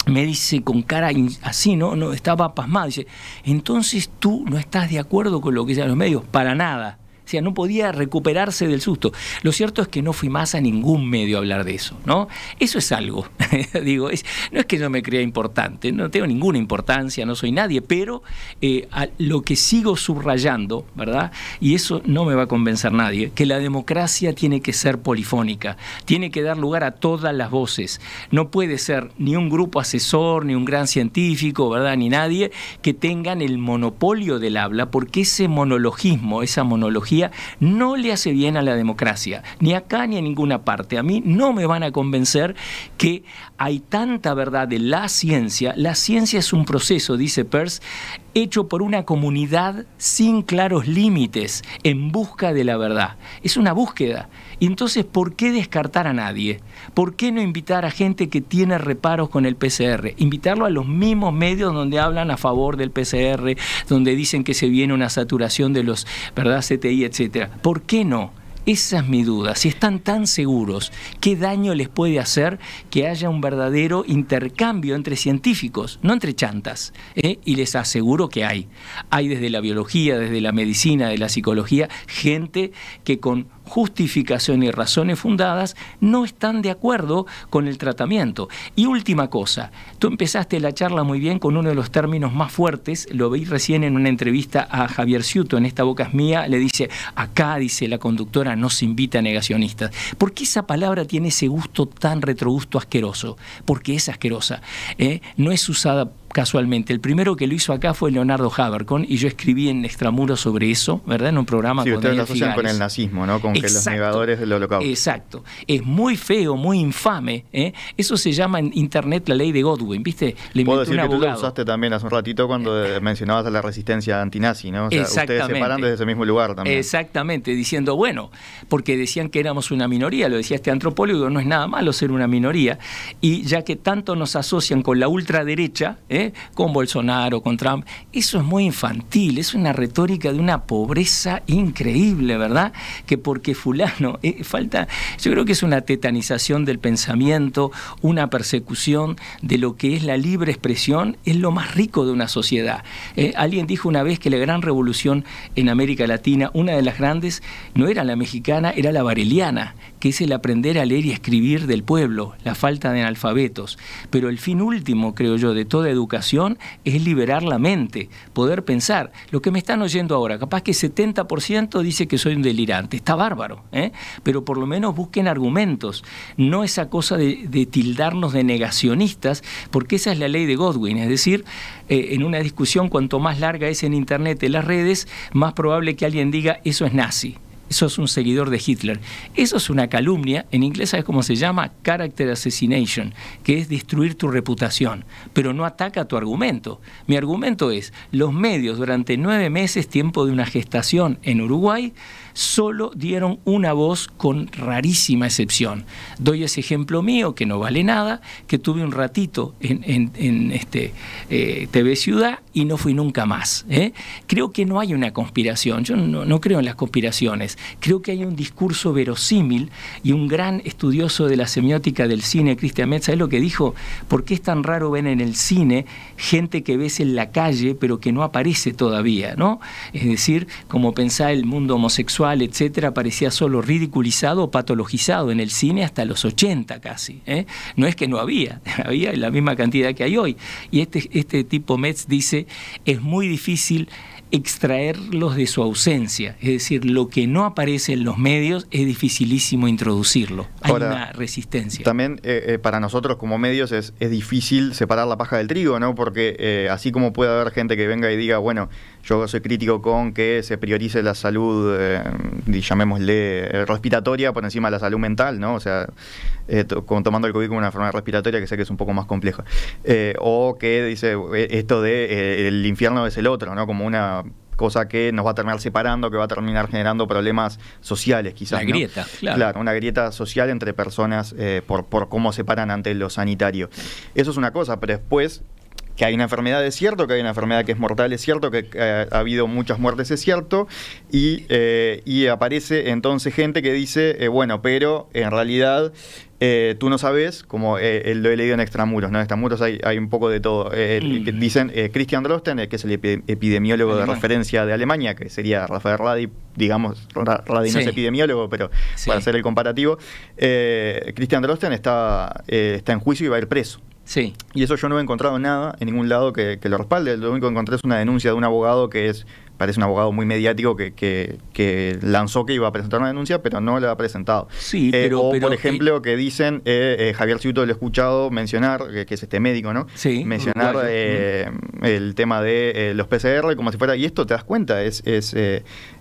me dice con cara así, ¿no? no estaba pasmado. Dice, entonces tú no estás de acuerdo con lo que dicen los medios, para nada. O sea, no podía recuperarse del susto. Lo cierto es que no fui más a ningún medio a hablar de eso, ¿no? Eso es algo. Digo, no es que yo me crea importante, no tengo ninguna importancia, no soy nadie, pero eh, lo que sigo subrayando, ¿verdad? Y eso no me va a convencer nadie, que la democracia tiene que ser polifónica, tiene que dar lugar a todas las voces. No puede ser ni un grupo asesor, ni un gran científico, ¿verdad? Ni nadie que tengan el monopolio del habla, porque ese monologismo, esa monología, no le hace bien a la democracia, ni acá ni en ninguna parte. A mí no me van a convencer que hay tanta verdad de la ciencia. La ciencia es un proceso, dice Peirce, hecho por una comunidad sin claros límites en busca de la verdad. Es una búsqueda. Y entonces, ¿por qué descartar a nadie? ¿Por qué no invitar a gente que tiene reparos con el PCR? Invitarlo a los mismos medios donde hablan a favor del PCR, donde dicen que se viene una saturación de los, ¿verdad? CTI, etcétera. ¿Por qué no? Esa es mi duda. Si están tan seguros, ¿qué daño les puede hacer que haya un verdadero intercambio entre científicos, no entre chantas? ¿eh? Y les aseguro que hay. Hay desde la biología, desde la medicina, de la psicología, gente que con justificación y razones fundadas, no están de acuerdo con el tratamiento. Y última cosa, tú empezaste la charla muy bien con uno de los términos más fuertes, lo veis recién en una entrevista a Javier Ciuto, en esta boca es mía, le dice, acá, dice la conductora, no se invita a negacionistas. ¿Por qué esa palabra tiene ese gusto tan retrogusto asqueroso? Porque es asquerosa. ¿eh? No es usada casualmente. El primero que lo hizo acá fue Leonardo Habercon y yo escribí en Extramuros sobre eso, ¿verdad? En un programa sí, ustedes lo asocian con el nazismo, ¿no? Con que los negadores del holocausto. Exacto. Es muy feo, muy infame. ¿eh? Eso se llama en internet la ley de Godwin, ¿viste? Le Puedo decir que tú lo usaste también hace un ratito cuando eh, mencionabas a la resistencia antinazi, ¿no? O sea, ustedes se paran desde ese mismo lugar también. Exactamente, diciendo, bueno, porque decían que éramos una minoría, lo decía este antropólogo, no es nada malo ser una minoría, y ya que tanto nos asocian con la ultraderecha, ¿eh? Con Bolsonaro, con Trump. Eso es muy infantil, es una retórica de una pobreza increíble, ¿verdad? Que porque fulano, eh, falta, yo creo que es una tetanización del pensamiento, una persecución de lo que es la libre expresión, es lo más rico de una sociedad. Eh, alguien dijo una vez que la gran revolución en América Latina, una de las grandes, no era la mexicana, era la vareliana, que es el aprender a leer y escribir del pueblo, la falta de analfabetos. Pero el fin último, creo yo, de toda educación, es liberar la mente, poder pensar. Lo que me están oyendo ahora, capaz que 70% dice que soy un delirante, está bárbaro, ¿eh? pero por lo menos busquen argumentos, no esa cosa de, tildarnos de negacionistas, porque esa es la ley de Godwin, es decir, eh, en una discusión cuanto más larga es en Internet, en las redes, más probable que alguien diga eso es nazi eso es un seguidor de Hitler. Eso es una calumnia, en inglés sabes cómo se llama, character assassination, que es destruir tu reputación, pero no ataca tu argumento. Mi argumento es, los medios durante nueve meses, tiempo de una gestación en Uruguay, solo dieron una voz con rarísima excepción. Doy ese ejemplo mío, que no vale nada, que tuve un ratito en, este, eh, TV Ciudad y no fui nunca más. ¿eh? Creo que no hay una conspiración, yo no, creo en las conspiraciones, creo que hay un discurso verosímil y un gran estudioso de la semiótica del cine, Cristian Metz, es lo que dijo? ¿Por qué es tan raro ver en el cine gente que ves en la calle pero que no aparece todavía? ¿no? Es decir, como pensar el mundo homosexual, etcétera, parecía solo ridiculizado o patologizado en el cine hasta los 80 casi. ¿eh? No es que no había, había la misma cantidad que hay hoy. Y este, este tipo Metz dice, es muy difícil extraerlos de su ausencia. Es decir, lo que no aparece en los medios es dificilísimo introducirlo. Hay una resistencia. También eh, eh, para nosotros como medios es, es, difícil separar la paja del trigo, ¿no? Porque eh, así como puede haber gente que venga y diga, bueno, yo soy crítico con que se priorice la salud, llamémosle respiratoria por encima de la salud mental, ¿no? O sea, como tomando el COVID como una enfermedad respiratoria que sé que es un poco más compleja. o que dice esto de el infierno es el otro, ¿no? Como una cosa que nos va a terminar separando, que va a terminar generando problemas sociales, quizás. La grieta, claro. Claro, una grieta social entre personas eh, por, por cómo se paran ante lo sanitario. Eso es una cosa, pero después que hay una enfermedad es cierto, que hay una enfermedad que es mortal es cierto, que eh, ha habido muchas muertes es cierto, y, eh, y aparece entonces gente que dice, eh, bueno, pero en realidad tú no sabes, como lo he leído en Extramuros, ¿no? En Extramuros hay, hay un poco de todo. Mm. Dicen Christian Drosten, que es el epidemiólogo de referencia de Alemania, que sería Rafael Radi, digamos, Radi no es epidemiólogo, pero para hacer el comparativo, Christian Drosten está, está en juicio y va a ir preso. Sí. Y eso yo no he encontrado nada en ningún lado que, lo respalde. Lo único que encontré es una denuncia de un abogado que es parece un abogado muy mediático que, que, lanzó que iba a presentar una denuncia, pero no la ha presentado. Sí, eh, pero, o, por ejemplo, que dicen, eh, eh, Javier Ciuto lo he escuchado mencionar, que, es este médico, ¿no? Sí. Mencionar el tema de los PCR como si fuera, y esto te das cuenta, es... es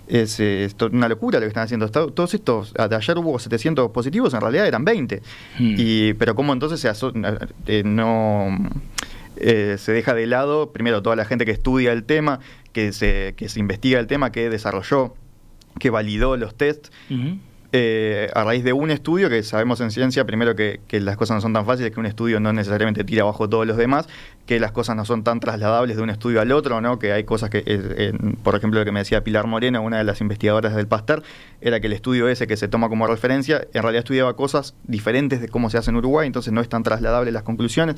es, una locura lo que están haciendo. Todos estos, de ayer hubo 700 positivos, en realidad eran 20. Hmm. Y, pero ¿cómo entonces se no se deja de lado, primero, toda la gente que estudia el tema, que se, que se investiga el tema, que desarrolló, que validó los tests. Eh, a raíz de un estudio que sabemos en ciencia, primero que, que, las cosas no son tan fáciles, que un estudio no necesariamente tira abajo todos los demás, que las cosas no son tan trasladables de un estudio al otro, ¿no? que hay cosas que, eh, por ejemplo, lo que me decía Pilar Moreno, una de las investigadoras del Pasteur, era que el estudio ese que se toma como referencia, en realidad estudiaba cosas diferentes de cómo se hace en Uruguay, entonces no es tan trasladable las conclusiones.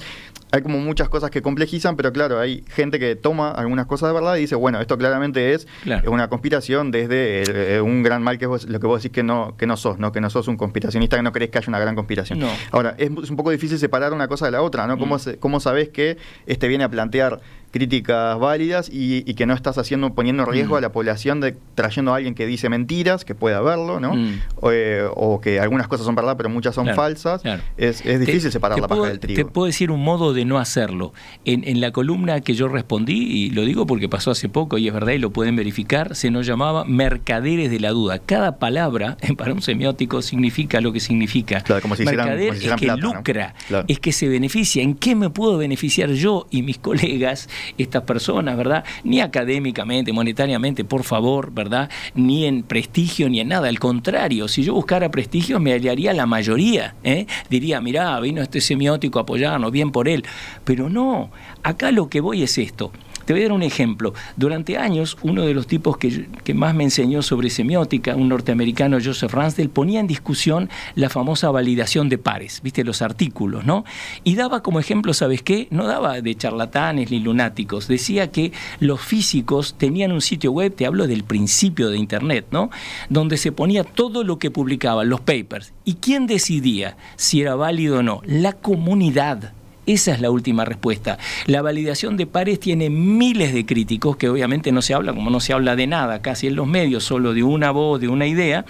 Hay como muchas cosas que complejizan, pero claro, hay gente que toma algunas cosas de verdad y dice, bueno, esto claramente es una conspiración desde eh, un gran mal que es lo que vos decís que no, que no sos, ¿no? que no sos un conspiracionista, que no crees que haya una gran conspiración. Ahora, es, un poco difícil separar una cosa de la otra, ¿no? ¿Cómo, mm. ¿Cómo sabés que este viene a plantear críticas válidas y, que no estás haciendo poniendo en riesgo a mm. la población de trayendo a alguien que dice mentiras, que pueda verlo, ¿no? Mm. Eh, o, que algunas cosas son verdad, pero muchas son falsas. Es, difícil separar la paja del trigo. Te puedo decir un modo de no hacerlo. En, la columna que yo respondí, y lo digo porque pasó hace poco y es verdad y lo pueden verificar, se nos llamaba mercaderes de la duda. Cada palabra para un semiótico significa lo que significa. como si Mercader es que lucra, es que se beneficia. ¿En qué me puedo beneficiar yo y mis colegas? Estas personas, ¿verdad? Ni académicamente, monetariamente, por favor, ¿verdad? Ni en prestigio ni en nada. Al contrario, si yo buscara prestigio me hallaría la mayoría. ¿eh? Diría, mirá, vino este semiótico a apoyarnos, bien por él. Pero no, acá lo que voy es esto. Te voy a dar un ejemplo. Durante años, uno de los tipos que, más me enseñó sobre semiótica, un norteamericano, Joseph Ransdell, ponía en discusión la famosa validación de pares, viste, los artículos, ¿no? Y daba como ejemplo, ¿sabes qué? No daba de charlatanes ni lunáticos. Decía que los físicos tenían un sitio web, te hablo del principio de Internet, ¿no? Donde se ponía todo lo que publicaban, los papers. ¿Y quién decidía si era válido o no? La comunidad. Esa es la última respuesta. La validación de pares tiene miles de críticos, que obviamente no se habla, como no se habla de nada casi en los medios, solo de una voz, de una idea,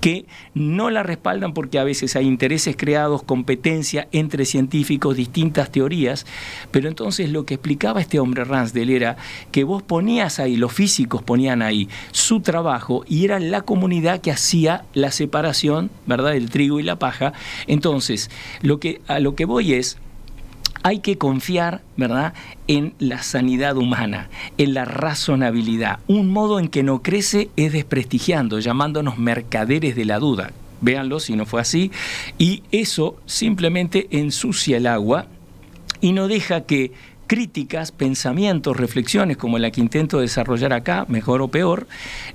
que no la respaldan porque a veces hay intereses creados, competencia entre científicos, distintas teorías, pero entonces lo que explicaba este hombre Ransdell era que vos ponías ahí, los físicos ponían ahí su trabajo y era la comunidad que hacía la separación, ¿verdad?, del trigo y la paja. Entonces, lo que, a lo que voy es, hay que confiar, ¿verdad?, en la sanidad humana, en la razonabilidad. Un modo en que no crece es desprestigiando, llamándonos mercaderes de la duda. Véanlo si no fue así. Y eso simplemente ensucia el agua y no deja que críticas, pensamientos, reflexiones como la que intento desarrollar acá, mejor o peor,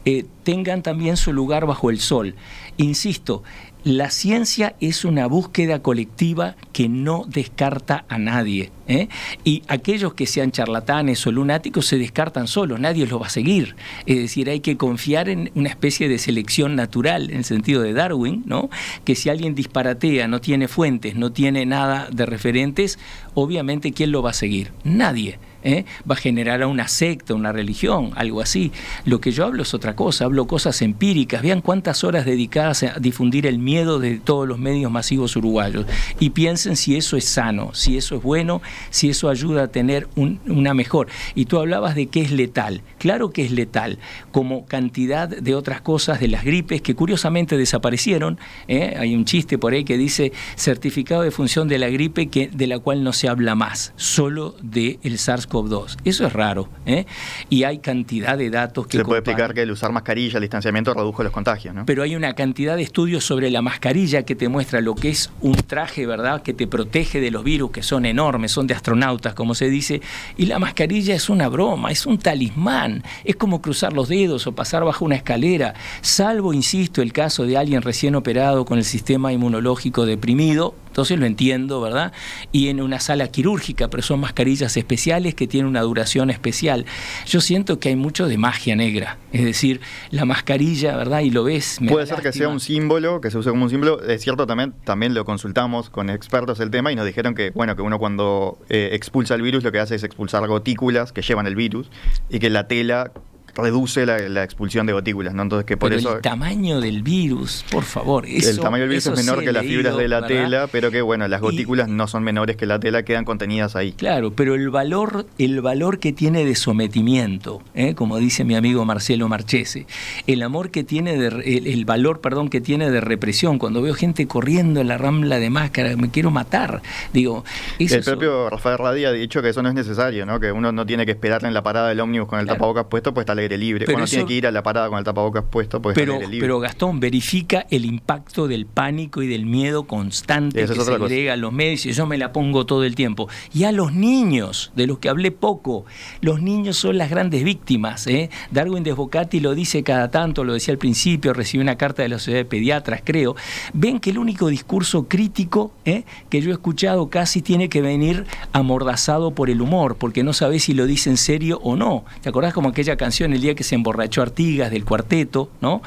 eh, tengan también su lugar bajo el sol. Insisto, la ciencia es una búsqueda colectiva que no descarta a nadie. ¿eh? Y aquellos que sean charlatanes o lunáticos se descartan solos, nadie los va a seguir. Es decir, hay que confiar en una especie de selección natural, en el sentido de Darwin, ¿no? que si alguien disparatea, no tiene fuentes, no tiene nada de referentes, obviamente ¿quién lo va a seguir? Nadie. ¿Eh? va a generar a una secta, una religión, algo así. Lo que yo hablo es otra cosa, hablo cosas empíricas. Vean cuántas horas dedicadas a difundir el miedo de todos los medios masivos uruguayos y piensen si eso es sano, si eso es bueno, si eso ayuda a tener una mejor. Y tú hablabas de que es letal. Claro que es letal, como cantidad de otras cosas de las gripes que curiosamente desaparecieron. ¿eh? Hay un chiste por ahí que dice certificado de función de la gripe que, de la cual no se habla más, solo del el SARS-CoV-2. Eso es raro. ¿eh? Y hay cantidad de datos que... Se puede explicar que el usar mascarilla, el distanciamiento redujo los contagios, ¿no? Pero hay una cantidad de estudios sobre la mascarilla que te muestra lo que es un traje, ¿verdad?, que te protege de los virus, que son enormes, son de astronautas, como se dice, y la mascarilla es una broma, es un talismán, es como cruzar los dedos o pasar bajo una escalera, salvo, insisto, el caso de alguien recién operado con el sistema inmunológico deprimido, entonces lo entiendo, ¿verdad? Y en una sala quirúrgica, pero son mascarillas especiales que tienen una duración especial. Yo siento que hay mucho de magia negra, es decir, la mascarilla, ¿verdad? Y lo ves. Puede ser que sea un símbolo, que se use como un símbolo. Es cierto, también, también lo consultamos con expertos del tema y nos dijeron que, bueno, que uno cuando eh, expulsa el virus lo que hace es expulsar gotículas que llevan el virus y que la tela reduce la, expulsión de gotículas, ¿no? Entonces que por pero eso el tamaño del virus, por favor, el tamaño del virus es menor que las fibras de la tela, pero que bueno, las gotículas no son menores que la tela, quedan contenidas ahí. Claro, pero el valor, el valor que tiene de sometimiento, ¿eh? como dice mi amigo Marcelo Marchese, el amor que tiene de, el, valor, perdón, que tiene de represión. Cuando veo gente corriendo en la rambla de máscara, me quiero matar. Digo, el propio Rafael Radi ha dicho que eso no es necesario, ¿no? Que uno no tiene que esperar en la parada del ómnibus con el tapabocas puesto, pues está alegre libre. Pero tiene que ir a la parada con el tapabocas puesto, pues pero, Pero Gastón, verifica el impacto del pánico y del miedo constante que se agrega a los medios y yo me la pongo todo el tiempo. Y a los niños, de los que hablé poco, los niños son las grandes víctimas. ¿eh? Darwin Desbocati lo dice cada tanto, lo decía al principio, recibió una carta de la Sociedad de Pediatras, creo. Ven que el único discurso crítico ¿eh? que yo he escuchado casi tiene que venir amordazado por el humor, porque no sabes si lo dice en serio o no. ¿Te acordás como aquella canción el día que se emborrachó Artigas del cuarteto, ¿no?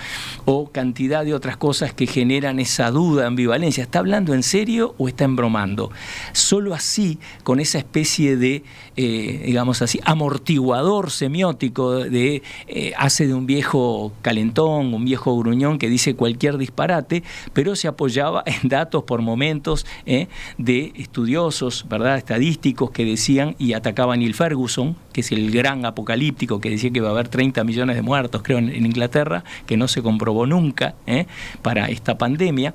O cantidad de otras cosas que generan esa duda, ambivalencia. ¿Está hablando en serio o está embromando? Solo así, con esa especie de, eh, digamos así, amortiguador semiótico de eh, hace de un viejo calentón, un viejo gruñón que dice cualquier disparate, pero se apoyaba en datos por momentos ¿eh? de estudiosos, ¿verdad? Estadísticos que decían y atacaban a Neil Ferguson, que es el gran apocalíptico que decía que va a haber 30 millones de muertos, creo, en, Inglaterra, que no se comprobó nunca ¿eh? para esta pandemia.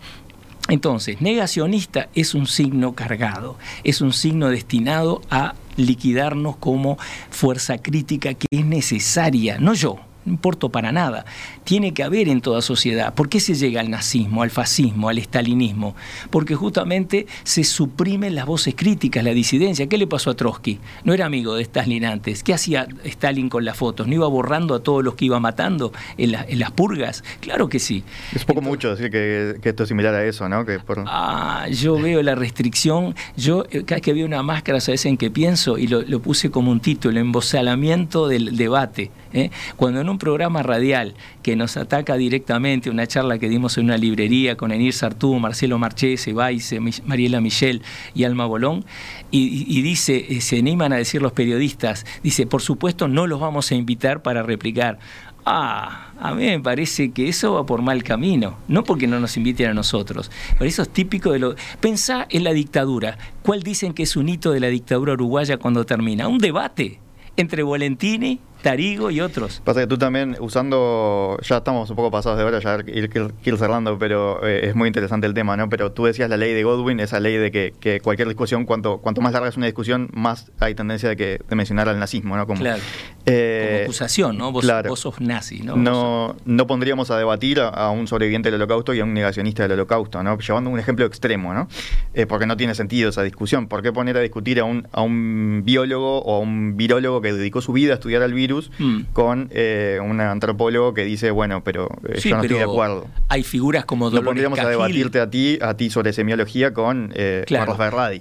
Entonces, negacionista es un signo cargado, es un signo destinado a liquidarnos como fuerza crítica que es necesaria, no yo, no importo para nada. Tiene que haber en toda sociedad. ¿Por qué se llega al nazismo, al fascismo, al estalinismo? Porque justamente se suprimen las voces críticas, la disidencia. ¿Qué le pasó a Trotsky? No era amigo de Stalin antes. ¿Qué hacía Stalin con las fotos? ¿No iba borrando a todos los que iba matando en, las purgas? Claro que sí. Es poco mucho decir que, esto es similar a eso, ¿no? Que Ah, yo veo la restricción. Yo eh, cada vez que veo una máscara, ¿sabes en qué pienso? Y lo, lo puse como un título, embozalamiento del debate. ¿eh? Cuando en un programa radial que nos ataca directamente, una charla que dimos en una librería con Enir Sartú, Marcelo Marchese, Baice, Mariela Michel y Alma Bolón, y, dice, eh, se animan a decir los periodistas, dice, por supuesto no los vamos a invitar para replicar. Ah, a mí me parece que eso va por mal camino, no porque no nos inviten a nosotros, pero eso es típico de lo... Pensá en la dictadura, ¿cuál dicen que es un hito de la dictadura uruguaya cuando termina? Un debate entre Volentini Tarigo y otros. Pasa que tú también, usando, ya estamos un poco pasados de hora, ya ir, ir cerrando, pero eh, es muy interesante el tema, ¿no? Pero tú decías la ley de Godwin, esa ley de que, cualquier discusión, cuanto, cuanto más larga es una discusión, más hay tendencia de, que, de mencionar al nazismo, ¿no? Como, claro. Eh, Como acusación, ¿no? Vos, sos nazi, ¿no? No, no pondríamos a debatir a, un sobreviviente del holocausto y a un negacionista del holocausto, ¿no? Llevando un ejemplo extremo, ¿no? Eh, porque no tiene sentido esa discusión. ¿Por qué poner a discutir a un, a un biólogo o a un virólogo que dedicó su vida a estudiar al virus? Mm. con eh, un antropólogo que dice, bueno, pero eh, yo no estoy de acuerdo. Hay figuras como Dolores No pondríamos a debatirte a ti, a ti sobre semiología con claro,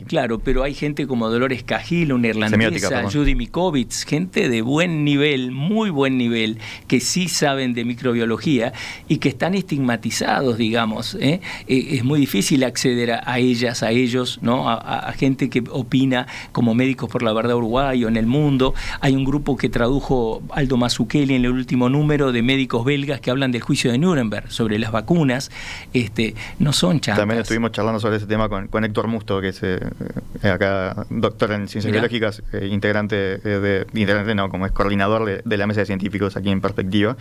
Claro, pero hay gente como Dolores Cajil, una irlandesa, Judy Mikovits, gente de buen buen nivel, muy buen nivel, que sí saben de microbiología y que están estigmatizados, digamos. ¿eh? Eh, es muy difícil acceder a, ellas, a ellos, ¿no? A, gente que opina como médicos por la verdad Uruguay o en el mundo. Hay un grupo que tradujo Aldo Mazzucchelli en el último número de médicos belgas que hablan del juicio de Nuremberg sobre las vacunas. Este, no son chantas. También estuvimos charlando sobre ese tema con, Héctor Musto, que es eh, acá doctor en ciencias biológicas, integrante de, integrante no, como es coordinador de, la mesa de científicos aquí en Perspectiva.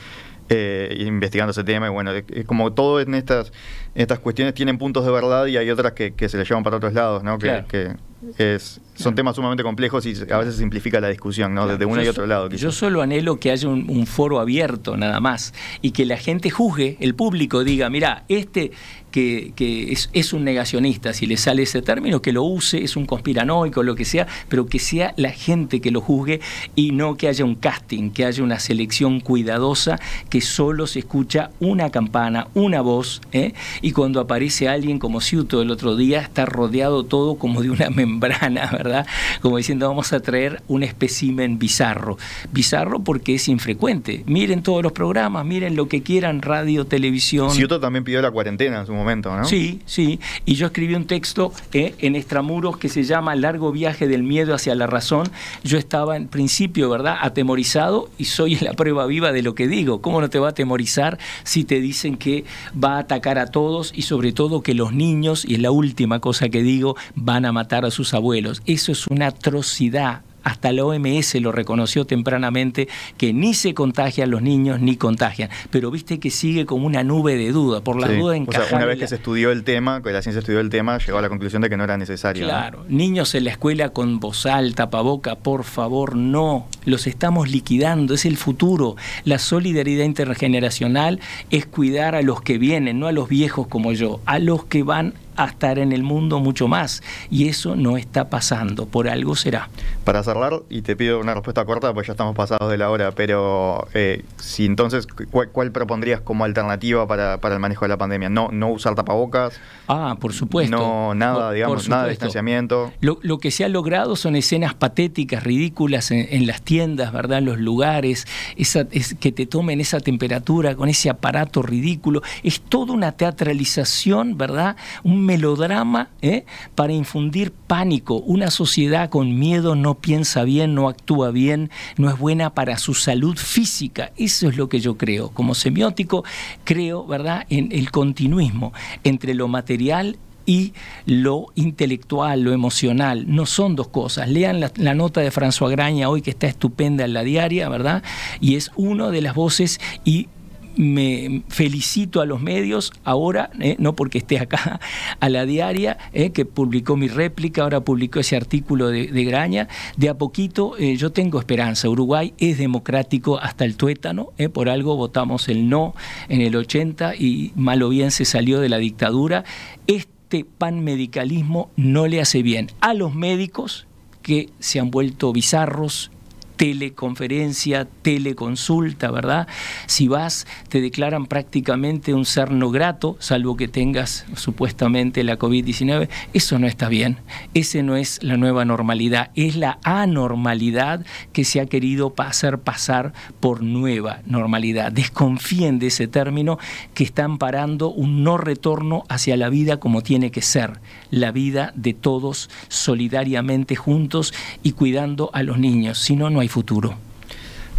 Eh, investigando ese tema y bueno, como todo en estas, estas cuestiones tienen puntos de verdad y hay otras que, se le llevan para otros lados, ¿no? Que, es, son temas sumamente complejos y a veces simplifica la discusión, ¿no? Desde uno y otro lado. Yo solo anhelo que haya un, foro abierto nada más y que la gente juzgue, el público diga, mira, este que, es, un negacionista, si le sale ese término, que lo use, es un conspiranoico, lo que sea, pero que sea la gente que lo juzgue y no que haya un casting, que haya una selección cuidadosa, que solo se escucha una campana, una voz, ¿eh? y cuando aparece alguien como Ciuto el otro día, está rodeado todo como de una membrana, ¿verdad? Como diciendo, vamos a traer un espécimen bizarro. Bizarro porque es infrecuente. Miren todos los programas, miren lo que quieran, radio, televisión. Ciuto también pidió la cuarentena en su momento. Sí, sí. Y yo escribí un texto eh, en Extramuros que se llama Largo viaje del miedo hacia la razón. Yo estaba en principio, ¿verdad?, atemorizado y soy la prueba viva de lo que digo. ¿Cómo no te va a atemorizar si te dicen que va a atacar a todos y sobre todo que los niños, y es la última cosa que digo, van a matar a sus abuelos? Eso es una atrocidad hasta la OMS lo reconoció tempranamente, que ni se contagian los niños ni contagian. Pero viste que sigue como una nube de duda, por la duda en una vez que se estudió el tema, que la ciencia estudió el tema, llegó a la conclusión de que no era necesario. Claro, niños en la escuela con bozal, tapaboca, por favor, no. Los estamos liquidando, es el futuro. La solidaridad intergeneracional es cuidar a los que vienen, no a los viejos como yo, a los que van a estar en el mundo mucho más. Y eso no está pasando, por algo será. Para cerrar, y te pido una respuesta corta, pues ya estamos pasados de la hora, pero eh, si entonces, ¿cuál, propondrías como alternativa para, para, el manejo de la pandemia? ¿No, no usar tapabocas? Ah, por supuesto. No, nada, digamos, nada de distanciamiento. Lo, lo, que se ha logrado son escenas patéticas, ridículas en, las tiendas, ¿verdad? En los lugares, esa, es, que te tomen esa temperatura con ese aparato ridículo. Es toda una teatralización, ¿verdad? Un melodrama ¿eh? para infundir pánico. Una sociedad con miedo no piensa bien, no actúa bien, no es buena para su salud física. Eso es lo que yo creo. Como semiótico creo, ¿verdad?, en el continuismo entre lo material y lo intelectual, lo emocional. No son dos cosas. Lean la, la, nota de François Graña hoy que está estupenda en la diaria, ¿verdad? Y es una de las voces y me felicito a los medios ahora, eh, no porque esté acá, a la diaria, eh, que publicó mi réplica, ahora publicó ese artículo de, Graña. De a poquito eh, yo tengo esperanza. Uruguay es democrático hasta el tuétano, por algo votamos el no en el 80 y mal o bien se salió de la dictadura. Este panmedicalismo no le hace bien a los médicos que se han vuelto bizarros, teleconferencia, teleconsulta, ¿verdad? Si vas, te declaran prácticamente un ser no grato, salvo que tengas supuestamente la COVID-19. Eso no está bien. Ese no es la nueva normalidad, es la anormalidad que se ha querido hacer pasar por nueva normalidad. Desconfíen de ese término que está amparando un no retorno hacia la vida como tiene que ser, la vida de todos solidariamente juntos y cuidando a los niños. Si no, no hay futuro.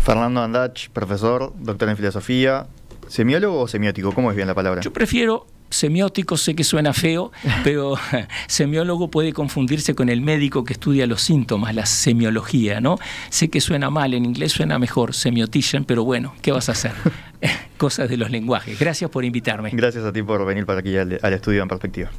Fernando Andach, profesor, doctor en filosofía, ¿semiólogo o semiótico? ¿Cómo es bien la palabra? Yo prefiero semiótico, sé que suena feo, pero semiólogo puede confundirse con el médico que estudia los síntomas, la semiología, ¿no? Sé que suena mal, en inglés suena mejor, semiotician, pero bueno, ¿qué vas a hacer? Cosas de los lenguajes. Gracias por invitarme. Gracias a ti por venir para aquí al, al estudio en perspectiva.